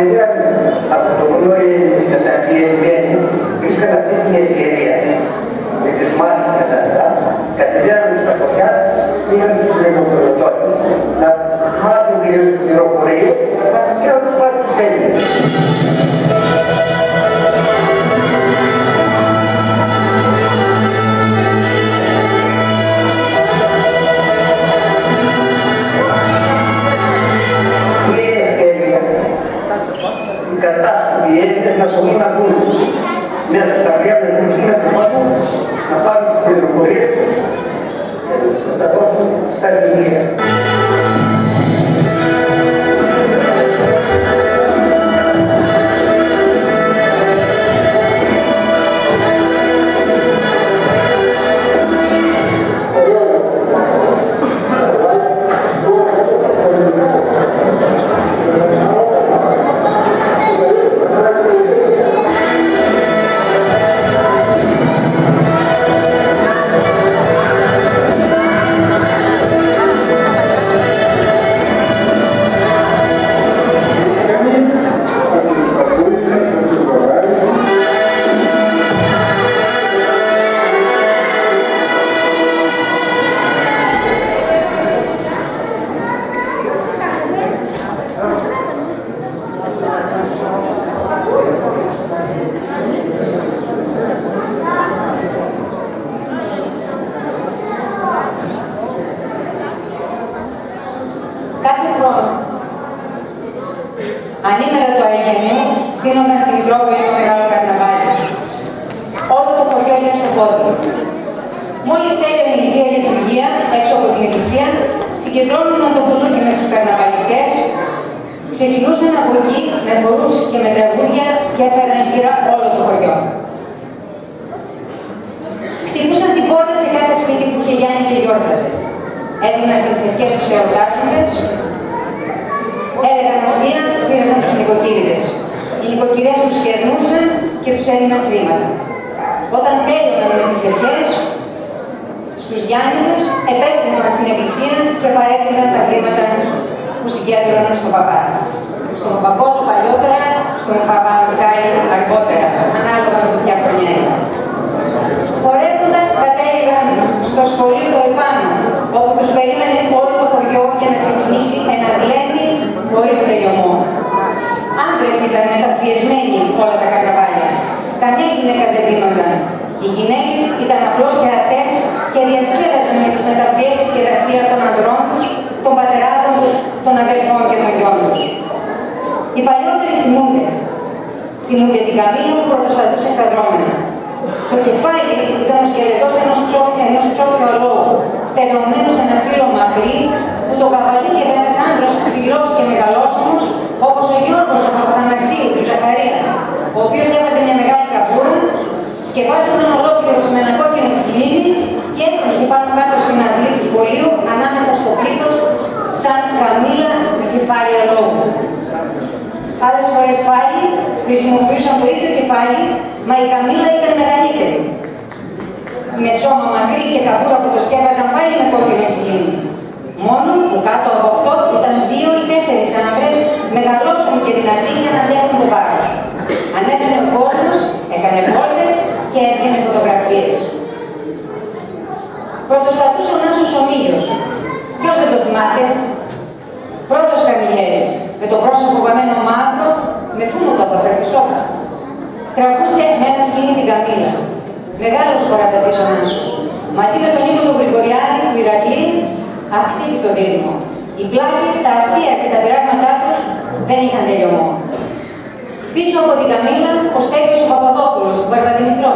Kemudian, kalau ini, kita tadi, bisa nanti, εκκλησία και παρέτειναν τα χρήματα που συγκέντρωναν στον παπά. Στον παπακό του παλιότερα, στον παπακάι αργότερα, ανάλογα με το ποια χρονιά ήταν. Χορεύοντας κατέληγαν στο σχολείο το επάνω, όπου τους περίμενε όλο το χωριό για να ξεκινήσει ένα γλέντι χωρίς τελειωμό. Άντρες ήταν μεταφιεσμένοι όλα τα καρναβάλια. Καμία γυναίκα δεν δίνονταν. Οι γυναίκες ήταν απλώς θεατές και διασκέδαζαν με τις μεταφιέσεις και δραστήρια των ανδρών τους, των πατεράδων τους, των αδελφών και των γιών τους. Οι παλιότεροι θυμούνται. Θυμούνται την καμήλα που πρωτοστατούσε στα δρόμενα. Το κεφάλι ήταν ο σκελετός ενός ψόφια, ενός ψόφιου αλόγου, στεγνωμένος σε ένα ξύλο μακρύ, που το καβαλί και ένας άντρας ψηλός και μεγαλόσωμος, όπως ο Γιώργος ο Παπαθανασίου του Ζαχαρία, ο οποίος έβαζε μια μεγάλη καπούρα, σκεπάζονταν ολόκληρο με ένα κόκκινο φιλίνι και έπρεπε πάνω κάτω στην αυλή του σχολείου, ανάμεσα στο πλήθος, σαν καμήλα με κεφάλι αλόγου. Άλλες φορές πάλι χρησιμοποιούσαν το ίδιο κεφάλι, μα η καμήλα ήταν μεγαλύτερη. Με σώμα μακρύ και καπούρα που το σκέπαζαν πάλι με κόκκινο φιλίνι. Μόνο που κάτω από αυτό ήταν δύο ή τέσσερις άντρε μεγαλώσουν και δυνατοί για να διέχουν το βάρος. Ανέβαινε ο κόσμος, έκανε βόλτες και έβγαινε φωτογραφίε. Πρωτοστατούσε ο Νάσος Ομίλιος. Ποιος δεν το θυμάται; Πρώτος Καμιλιέρης, με το πρόσωπο βαμμένο μαύρο, με φούμο το αποφερτισόκα. Τραβούσε με ένα σκηνή την καμίλα. Μεγάλος χωρατατής ο Νάσος. Μαζί με τον Νίκο τον Γρηγοριάδη του Ηρακλή, το δίδυμο. Οι πλάκες, τα αστεία και τα πειράγματά τους δεν είχαν τελειωμό. Πίσω από την καμίλα, ο Στέλιος ο Παπαδόπουλος, του Βαρβαδημητρό.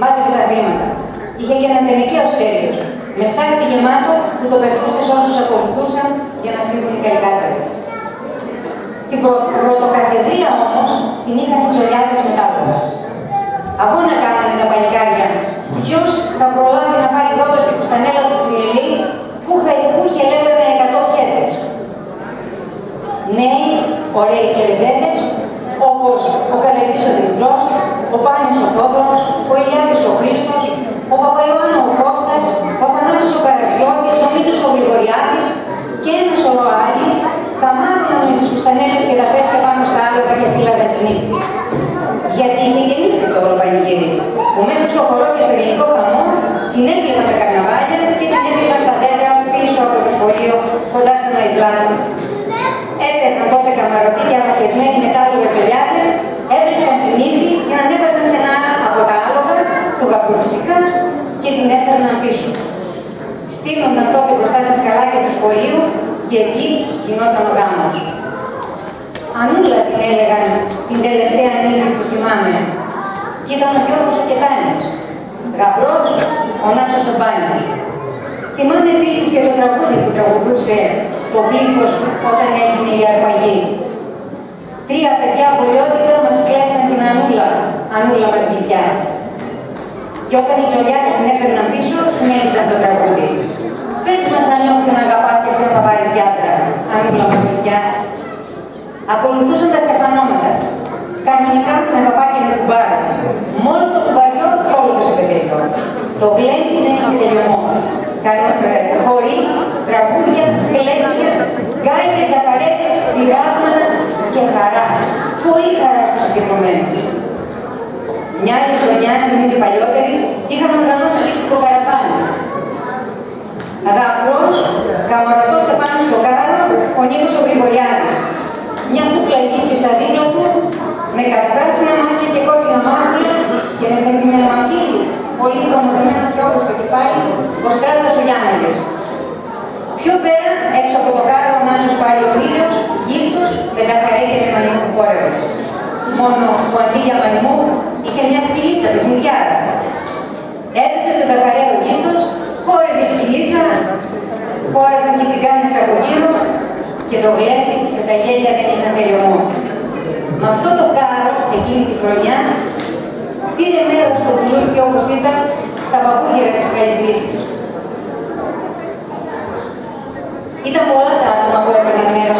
Μάζευε τα χρήματα. Είχε και ένα τελικαίο Στέλιος, με στάχτη γεμάτο που το πετούσε σε όσους ακολουθούσαν για να φύγουν οι καλλικάτσαροι. Την πρω- πρωτοκαθεδρία όμως την είχαν οι τζολιάδες μετάλλοντα. Αγώνα κάνανε τα παλικάρια. Ποιος θα προλάβει να πάρει πρώτος την κουστανέλα του Τσιμιλή που είχε, που είχε λέγανε 100 πιέτες. Νέοι, ωραίοι και λεβέντες, όπως ο Καλετής ο Δημητρός,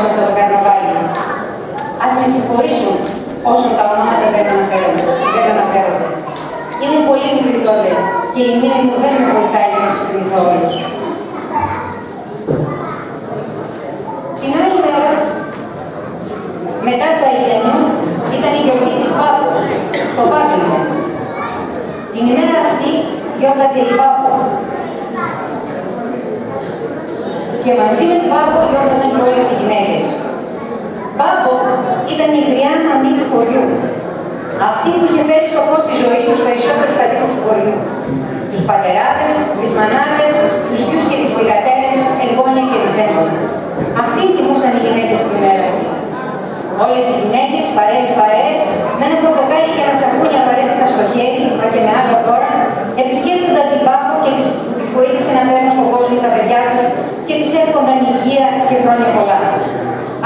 σε αυτό το καρναβάλι. Ας με συγχωρήσουν όσων τα ονόματα δεν αναφέρονται. Δεν αναφέρονται. Ήμουν πολύ μικρή τότε και η μοίρα μου δεν με βοηθάει να τους θυμηθώ όλους. Την άλλη μέρα, μετά το Αγιανό, ήταν η γιορτή της Πάπου, το Πάπλημα. Την ημέρα αυτή γιόρταζε η Πάπου. Και μαζί με την Πάπου γιόρταζαν και όλες οι γυναίκες. Πάπο ήταν η γριά μαμή του χωριού. Αυτή που είχε φέρει στο φως της ζωής τους περισσότερους κατοίκους του χωριού. Τους πατεράδες, τις μανάδες, τους γιους και τις θυγατέρες, εγγόνια και ριζέμπονα. Αυτή τιμούσαν οι γυναίκες την ημέρα αυτή. Όλες οι γυναίκες, παρέες παρέες, με ένα προβοκάλι και ένα σαπούνι απαραίτητα στο χέρι, μα και με άλλο τώρα, επισκέπτονταν την Πάπο και τις, τις βοήθησε να φέρουν στον κόσμο τα παιδιά τους και τις εύχονταν υγεία και χρόνια πολλά.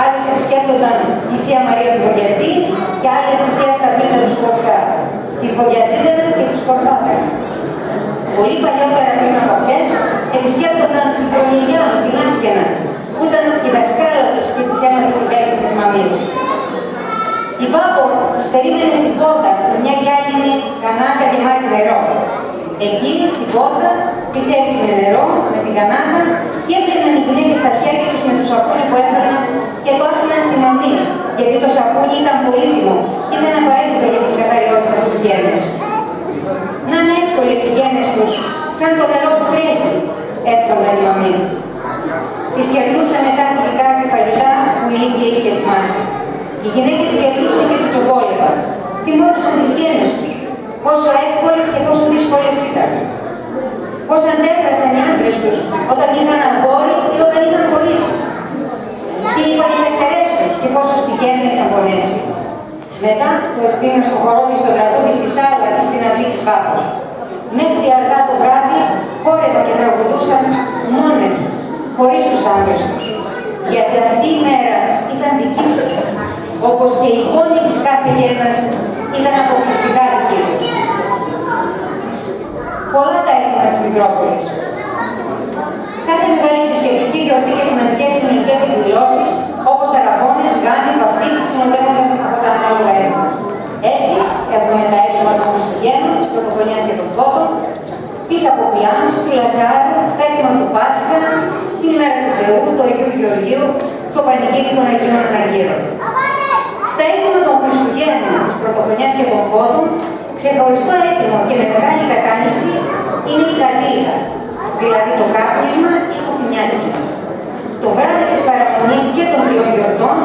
Άλλες επισκέπτονταν τη Θεία Μαρία του Βογιατζή και άλλες τη Θεία Σταυρίτσα του Σκορπιά, τη Βογιατζίδα και τη Σκορπάτα. Πολύ παλιότερα πριν από αυτές, επισκέπτονταν την Προγενιά, την Άσκενα, που ήταν η δασκάλα τους και της έμαθε την πέμπτη της μαμής. Η Πάπο τους περίμενε στην πόρτα με μια γυάλινη κανάτα γεμάτη νερό. Εκείνη στην πόρτα της έπινε νερό με την κανάτα και έπαιρναν οι γυναίκες στα χέρια τους με το σαπούνι που έφεραν και το άφηναν στη μαμή, γιατί το σαπούνι ήταν πολύτιμο και ήταν απαραίτητο για την καθαριότητα στις γέννες. Να είναι εύκολες οι γέννες τους, σαν το νερό που τρέχει, έφταναν η μαμή. Τις γερνούσαν μετά από δικά φαγητά που η ίδια είχε ετοιμάσει. Οι γυναίκες γερνούσαν και κουτσομπόλευαν. Θυμόντουσαν τις γέννες τους. Πόσο εύκολες και πόσο δύσκολες ήταν. Πώς αντέδρασαν οι άντρες τους όταν είχαν αγόρι ή όταν είχαν κορίτσι. Τι είπαν οι μεκτερές τους και πόσο στη γέννη ήταν πονέσει. Μετά το εστίνα στο χορό της στο τραγούδι στη Σάλα ή στην αυλή της Πάπος. Μέχρι αργά το βράδυ χόρευαν και τραγουδούσαν μόνες, χωρίς τους άντρες τους. Γιατί αυτή η μέρα ήταν δική τους, όπως και η εικόνη της κάθε γένας ήταν αποκλειστικά δική τους. Πολλά τα έθιμα της Μητρόπολης. Κάθε μεγάλη θρησκευτική γιορτή και σημαντικές κοινωνικές εκδηλώσεις, όπως αραβώνες, γάμοι, βαπτίσεις, συνοδεύονται από τα ανάλογα έργα. Έτσι, έχουμε τα έθιμα των Χριστουγέννων, της Πρωτοχρονιάς και των Φώτων, της Αποπλάνς, του Λαζάρου, τα έθιμα του Πάσχα, την ημέρα του Θεού, του Αγίου Γεωργίου, το πανηγύρι των Αγίων Αναργύρων. Στα έθιμα των Χριστουγέννων, της Πρωτοχρονιάς και των Φώτων, ξεχωριστό έθιμο και με μεγάλη κατάληξη είναι η Καλύλα, δηλαδή το κάπνισμα ή το θυμιάτισμα. Το βράδυ της παραμονής και των τριών γιορτών,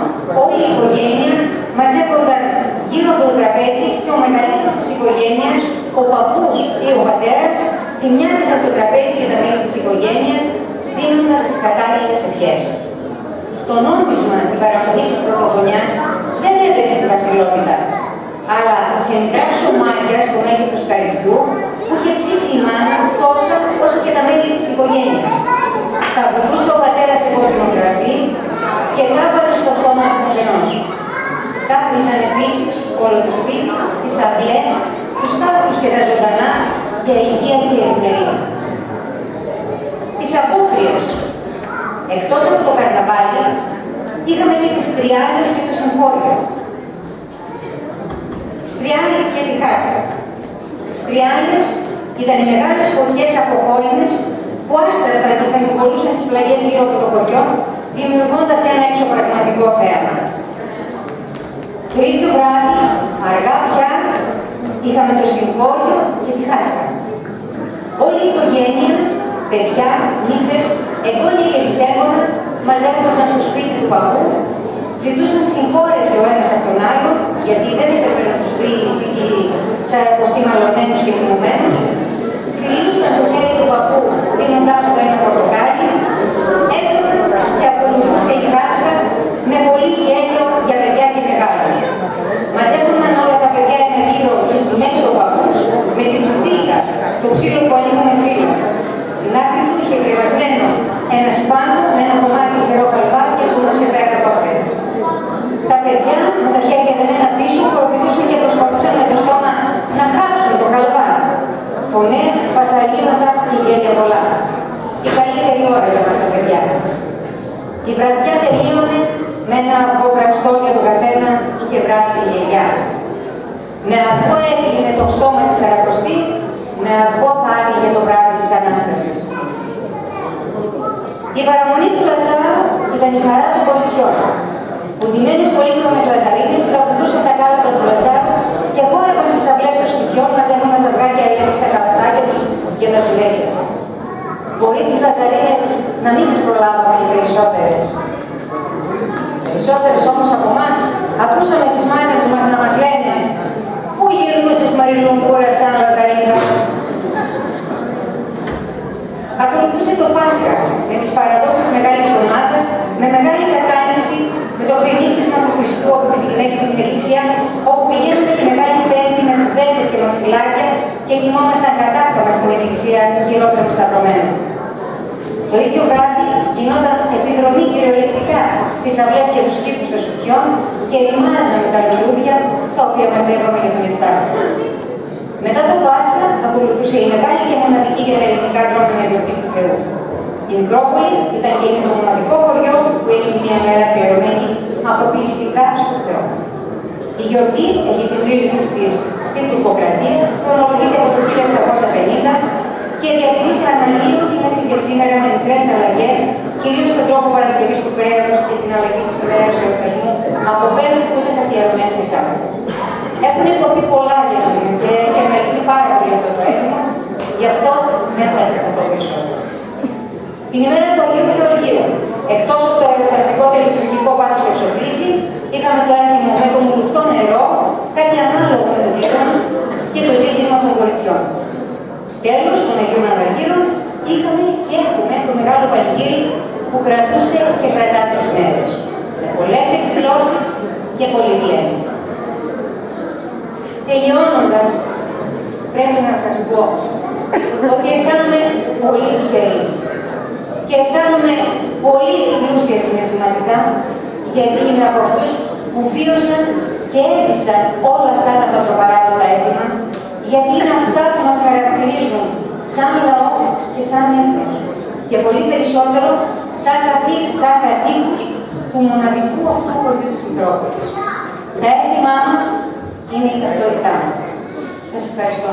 όλη η οικογένεια μαζεύονταν γύρω από το τραπέζι και ο μεγαλύτερος της οικογένειας, ο παππούς ή ο πατέρας, θυμιάτισε από το τραπέζι και τα μέλη της οικογένειας, δίνοντας τις κατάλληλες ευχές. Το νόμισμα την παραμονή της πρωτοχρονιάς δεν έδαινε στη βασιλότητα, αλλά σε μικρά σωμάτια στο μέγεθος καρδιού που είχε ψήσει η μάνα τόσα όσο και τα μέλη της οικογένειας. Τα βουτούσε ο πατέρας σε κόκκινο κρασί και τα βάζε στο στόμα του καθενός. Κάπνιζαν επίσης όλο το σπίτι, τις αυλές, τους τάφους και τα ζωντανά για υγεία και ευημερία. Τις απόκριες. Εκτός από το καρναβάλι, είχαμε και τις τριάρες και το συγχώριο. Στριάνοι και τη χάτσα. Στριάνες ήταν οι μεγάλες φωτιές από χώινες που άστραφαν και κατηγορούσαν τις πλαγιές γύρω από το χωριό, δημιουργώντας ένα εξωπραγματικό θέαμα. Το ίδιο βράδυ, αργά πια, είχαμε το συγχώριο και τη χάτσα. Όλη η οικογένεια, παιδιά, νύχτες, εγγόνια και δισέγγωνα, μαζεύονταν στο σπίτι του παππού, ζητούσαν συγχώρεση ο ένας από τον άλλο, γιατί δεν έπρεπε να τους βρει η συγχή σαρακοστή μαλωμένους και θυμωμένους, φιλούσαν το χέρι του παππού, δίνοντάς του ένα πορτοκάλι, έπαιρναν και ακολουθούσε η χάτσκα με πολύ γέλιο για παιδιά και μεγάλους. Μαζεύονταν όλα τα παιδιά ένα γύρω και στη μέση ο παππούς με την τσουτίκα, το ξύλο που ανοίγουν φίλο. Στην άκρη του είχε κρεβασμένο ένα σπάνο με ένα κομμάτι ξερό καλβά και κουνούσε πέρα από Τα παιδιά με τα χέρια δεμένα πίσω προωθούσαν και προσπαθούσαν με το στόμα να κάψουν το καλβά. Φωνές, πασαλήματα και γέλια πολλά. Η καλύτερη ώρα για μας τα παιδιά. Η βραδιά τελείωνε με ένα αυγό κραστό για τον καθένα και βράση γιαγιά. Με αυγό έκλεινε το στόμα της Αρακοστή, με αυγό θα άνοιγε το βράδυ της Ανάστασης. Η παραμονή του Λασάρου ήταν η χαρά των κοριτσιών, που ντυμένες πολύχρωμες λαζαρίνες τραγουδούσαν τα κάλπα του Λαζάρου και χόρευαν στις αυλές των σπιτιών μαζεύοντας αυγάκια ήλιο στα καλατάκια τους για τα τζουρέλια. Μπορεί τις λαζαρίνες να μην τις προλάβαμε οι περισσότερες. Περισσότερες όμως από εμάς ακούσαμε τις μάνες του μας να μας λένε «Πού γυρνούσες Μαριλούγκουρα σαν λαζαρίνα» Ακολουθούσε το Πάσχα με τις παραδόσεις της Μεγάλης Εβδομάδας, με μεγάλη κατάληξη με το ξενύχτισμα του Χριστού από τις γυναίκες στην Εκκλησία, όπου πηγαίναμε τη Μεγάλη Πέμπτη με κουδέντες και μαξιλάρια και κοιμόμασταν κατάφαμα στην Εκκλησία χειρότερο σταυρωμένο. Το ίδιο βράδυ γινόταν επιδρομή κυριολεκτικά στις αυλές και τους κήπους των σκουπιών και ρημάζαμε τα λουλούδια τα οποία μαζεύαμε για τον Ιφτά. Μετά το Πάσχα ακολουθούσε η μεγάλη και μοναδική για τα ελληνικά δρόμενα διορτή του Θεού. Η Μικρόπολη ήταν και το μοναδικό χωριό που έγινε μια μέρα αφιερωμένη αποκλειστικά στο Θεό. Η γιορτή έχει τις ρίζες της στην τουρκοκρατία, χρονολογείται από το 1850 και διακρίνεται αναλύωτη μέχρι και σήμερα με μικρές αλλαγές, κυρίως στον τρόπο παρασκευής του κρέατος και την αλλαγή της ημέρας του εορτασμού από πέμπτη που ήταν αφιερωμένη σε Σάββατο. Έχουν υποθεί πολλά για την και έχει αναλυθεί πάρα πολύ αυτό το έθιμο, γι' αυτό δεν θα το περισσότερο. Την ημέρα του Αγίου Γεωργίου, εκτός από το εορταστικό τελειτουργικό πάνω στο εξοπλίσι, είχαμε το έθιμο με το μουλουχτό νερό, κάτι ανάλογο με το κλειδόν και το ζήτημα των κοριτσιών. Τέλος, των Αγίων Αναργύρων, είχαμε και έχουμε το μεγάλο πανηγύρι που κρατούσε και κρατά τρεις μέρες. Με πολλές εκδηλώσεις και πολύ γλένη. Τελειώνοντας, πρέπει να σας πω ότι αισθάνομαι πολύ τυχερή και αισθάνομαι πολύ πλούσια συναισθηματικά γιατί είμαι από αυτούς που βίωσαν και έζησαν όλα αυτά τα πατροπαράδοτα έτοιμα γιατί είναι αυτά που μας χαρακτηρίζουν σαν λαό και σαν έθνος και πολύ περισσότερο σαν, καθή, σαν κατοίκους του μοναδικού αυτού χωριού της Μητρόπολης. Τα έθιμά μας είναι η ταυτότητά μας. Σας ευχαριστώ.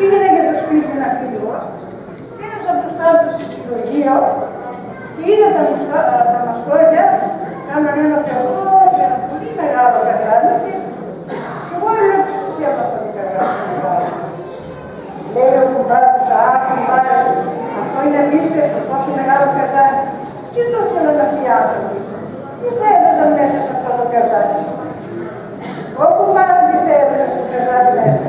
Πήγαινε για το σπίτι να φύγω, πέρασα μπροστά τους στο συλλογείο και είδα τα, μουστά, τα μαστόρια, κάνανε ένα θεό και ένα πολύ μεγάλο καζάνι και και εγώ λέω εσύ από αυτό το καζάνι. Λέει ο κουμπάρος, α, κουμπάρι, αυτό είναι απίστευτο, τόσο μεγάλο καζάνι. Τι το ήθελαν αυτοί οι άνθρωποι. Τι θα έβαζαν μέσα σε αυτό το καζάνι; Ο κουμπάρος τι θα έβαζαν στο καζάνι μέσα.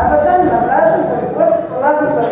Άβαζαν να βράσουν το δικό σου το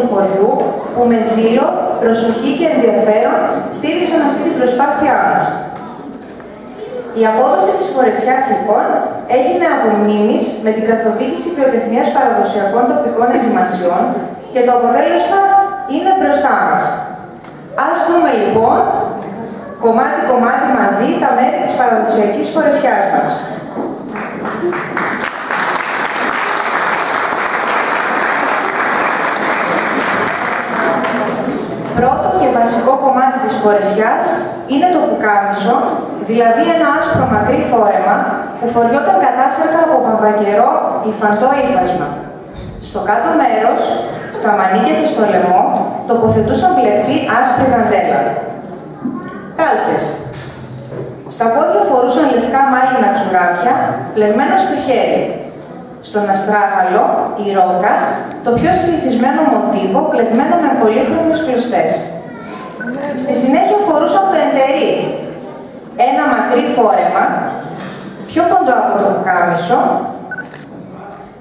του χωριού που με ζήλο, προσοχή και ενδιαφέρον στήριξαν αυτή την προσπάθειά μας. Η απόδοση της φορεσιάς λοιπόν έγινε από μνήμης με την καθοδήγηση βιοτεχνίας παραδοσιακών τοπικών ενδυμασιών και το αποτέλεσμα είναι μπροστά μας. Ας δούμε λοιπόν κομμάτι-κομμάτι μαζί τα μέρη της παραδοσιακής φορεσιάς μας. Πρώτο και βασικό κομμάτι της φορεσιάς είναι το πουκάμισο, δηλαδή ένα άσπρο μακρύ φόρεμα που φοριόταν κατάστατα από παπαγερό υφαντό ύφασμα. Στο κάτω μέρος, στα μανίκια και στο λαιμό, τοποθετούσαν πλεκτή άσπρη δαντέλα. Κάλτσες. Στα πόδια φορούσαν λευκά μάλινα τσουράπια, πλεγμένα στο χέρι, στον αστράγαλο, η ρόκα, το πιο συνηθισμένο μοτίβο κλεγμένο με πολύχρωμες κλωστές. Στη συνέχεια φορούσαν το εντερί, ένα μακρύ φόρεμα, πιο κοντό από το κάμισο,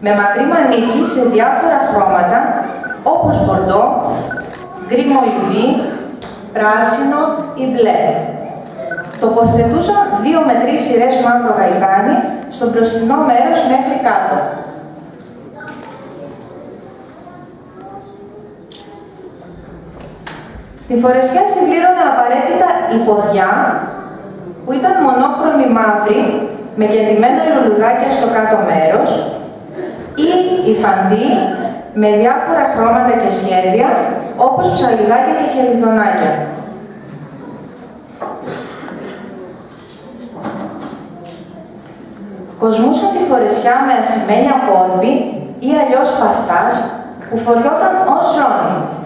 με μακρύ μανίκι σε διάφορα χρώματα, όπως μπορντό, γκρι μολυβί, πράσινο ή μπλε. Τοποθετούσαν δύο με τρεις σειρές μαύρο γαϊτάνι στο μπροστινό μέρος μέχρι κάτω. Τη φορεσιά συμπλήρωνε απαραίτητα η ποδιά, που ήταν μονόχρωμη μαύρη, με γεντημένα λουλουδάκια στο κάτω μέρος, ή η φαντή με διάφορα χρώματα και σχέδια, όπως ψαλιδάκια και χελιδονάκια. Κοσμούσαν τη φορεσιά με ασημένια κόρπη ή αλλιώς παυτάς που φοριόταν ως ζώνη.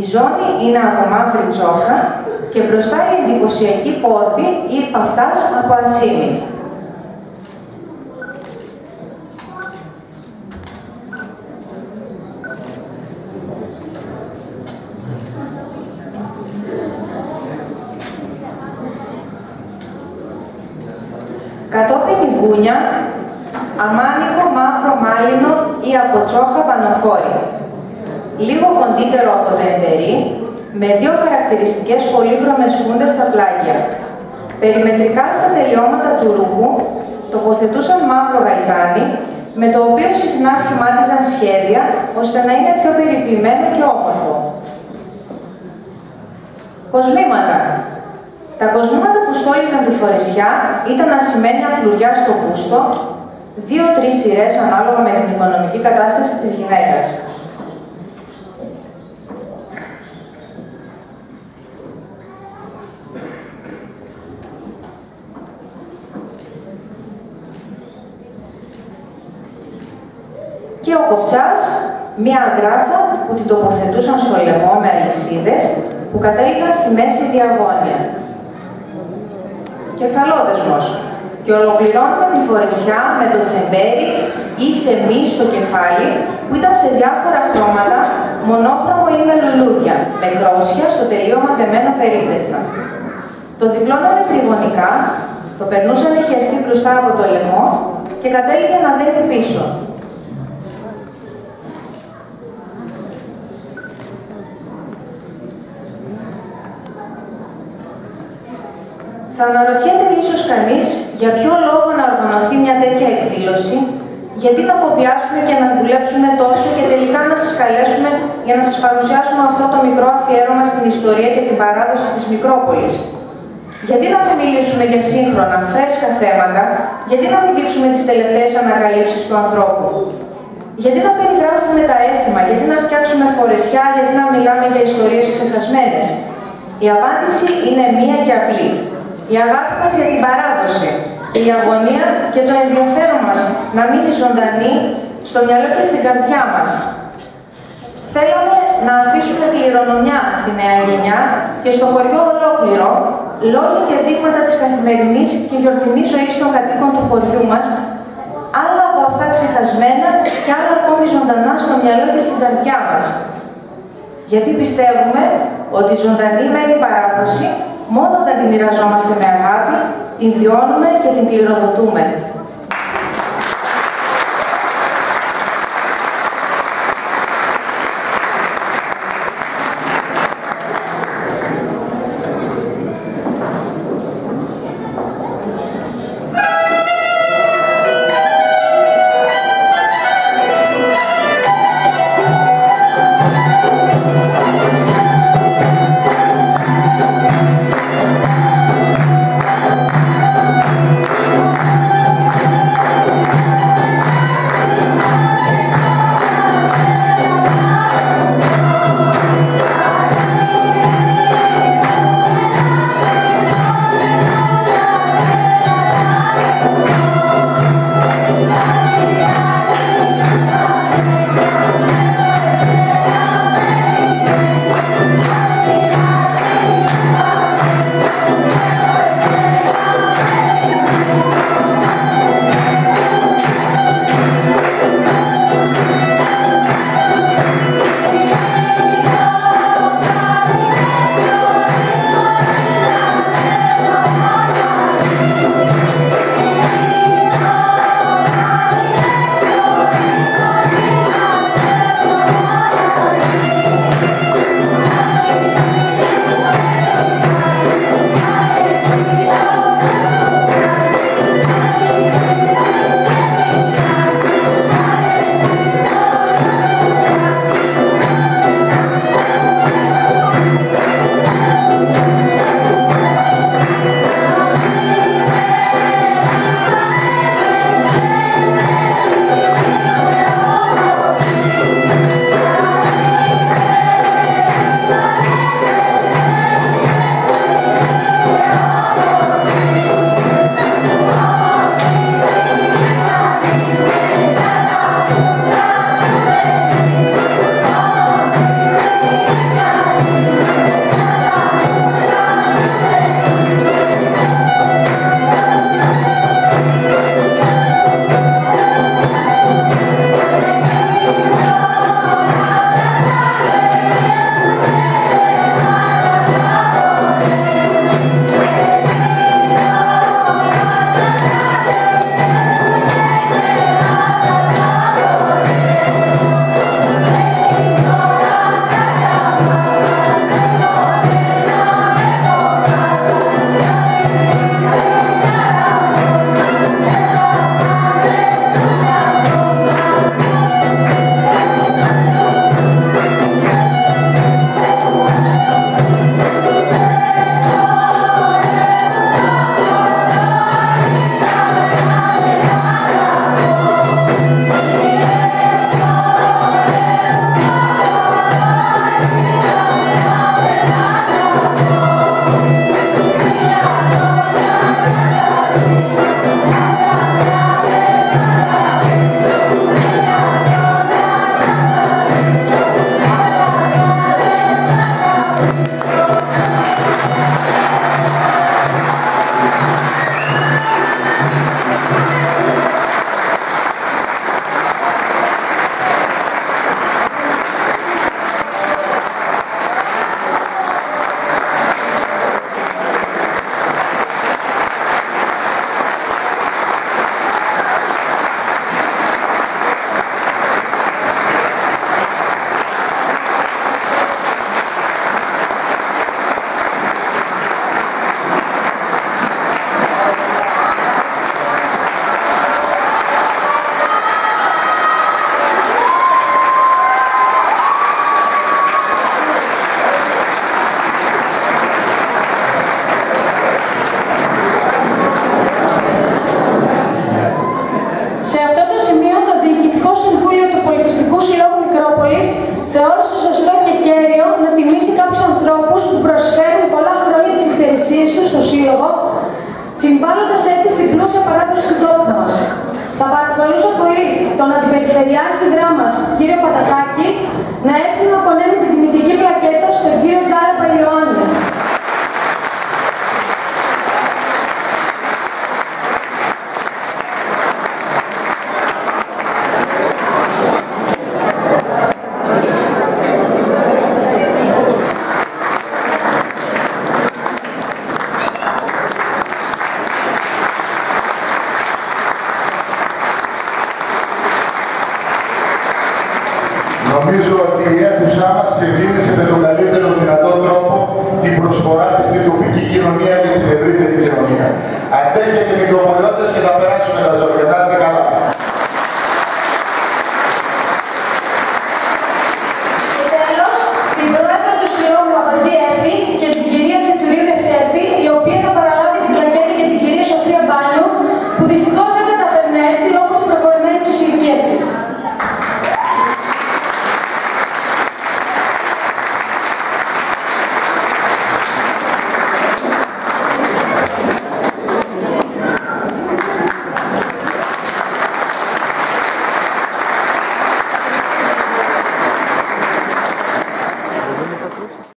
Η ζώνη είναι από μαύρη τσόχα και μπροστά η εντυπωσιακή πόρπη ή παυτάς από ασήμι. Κατόπιν η γούνια, αμάνικο μαύρο μάλινο ή από τσόχα πανοφόρη. Λίγο κοντύτερο από το εντερί, με δύο χαρακτηριστικές πολύχρωμες φούντες στα πλάγια. Περιμετρικά στα τελειώματα του ρούχου τοποθετούσαν μαύρο γαϊτάνι, με το οποίο συχνά σχημάτιζαν σχέδια, ώστε να είναι πιο περιποιημένο και όμορφο. Κοσμήματα. Τα κοσμήματα που στόλιζαν τη φορεσιά ήταν ασημένια φλουριά στο μπούστο, δύο-τρεις σειρές ανάλογα με την οικονομική κατάσταση της γυναίκας. Και ο κοπτσάς, μία αγράφα που την τοποθετούσαν στο λαιμό με αλυσίδες που κατέληγαν στη μέση διαγώνια. Κεφαλόδεσμος. Και ολοκληρώνουμε την φορεσιά με το τσεμπέρι ή σεμί στο κεφάλι που ήταν σε διάφορα χρώματα, μονόχρωμο ή με λουλούδια, με κρόσια στο τελείωμα δεμένο περίπτευμα. Το διπλώνανε τριγωνικά, το περνούσαν χιαστή μπροστά από το λαιμό και κατέληγε να δένει πίσω. Θα αναρωτιέται ίσως κανείς για ποιο λόγο να οργανωθεί μια τέτοια εκδήλωση, γιατί να κοπιάσουμε και να δουλέψουμε τόσο και τελικά να σας καλέσουμε για να σας παρουσιάσουμε αυτό το μικρό αφιέρωμα στην ιστορία και την παράδοση της Μικρόπολης. Γιατί να μην μιλήσουμε για σύγχρονα, φρέσκα θέματα, γιατί να μην δείξουμε τις τελευταίες ανακαλύψεις του ανθρώπου. Γιατί να περιγράφουμε τα έθιμα, γιατί να φτιάξουμε φορεσιά, γιατί να μιλάμε για ιστορίες ξεχασμένες. Η απάντηση είναι μία και απλή η αγάπη μας για την παράδοση, η αγωνία και το ενδιαφέρον μας να μείνει ζωντανή στο μυαλό και στην καρδιά μας. Θέλαμε να αφήσουμε κληρονομιά στη νέα γενιά και στο χωριό ολόκληρο λόγια και δείγματα της καθημερινής και γιορτινής ζωής των κατοίκων του χωριού μας, άλλα από αυτά ξεχασμένα και άλλα ακόμη ζωντανά στο μυαλό και στην καρδιά μας. Γιατί πιστεύουμε ότι η ζωντανή μένει παράδοση μόνο όταν τη μοιραζόμαστε με αγάπη, την βιώνουμε και την κληροδοτούμε.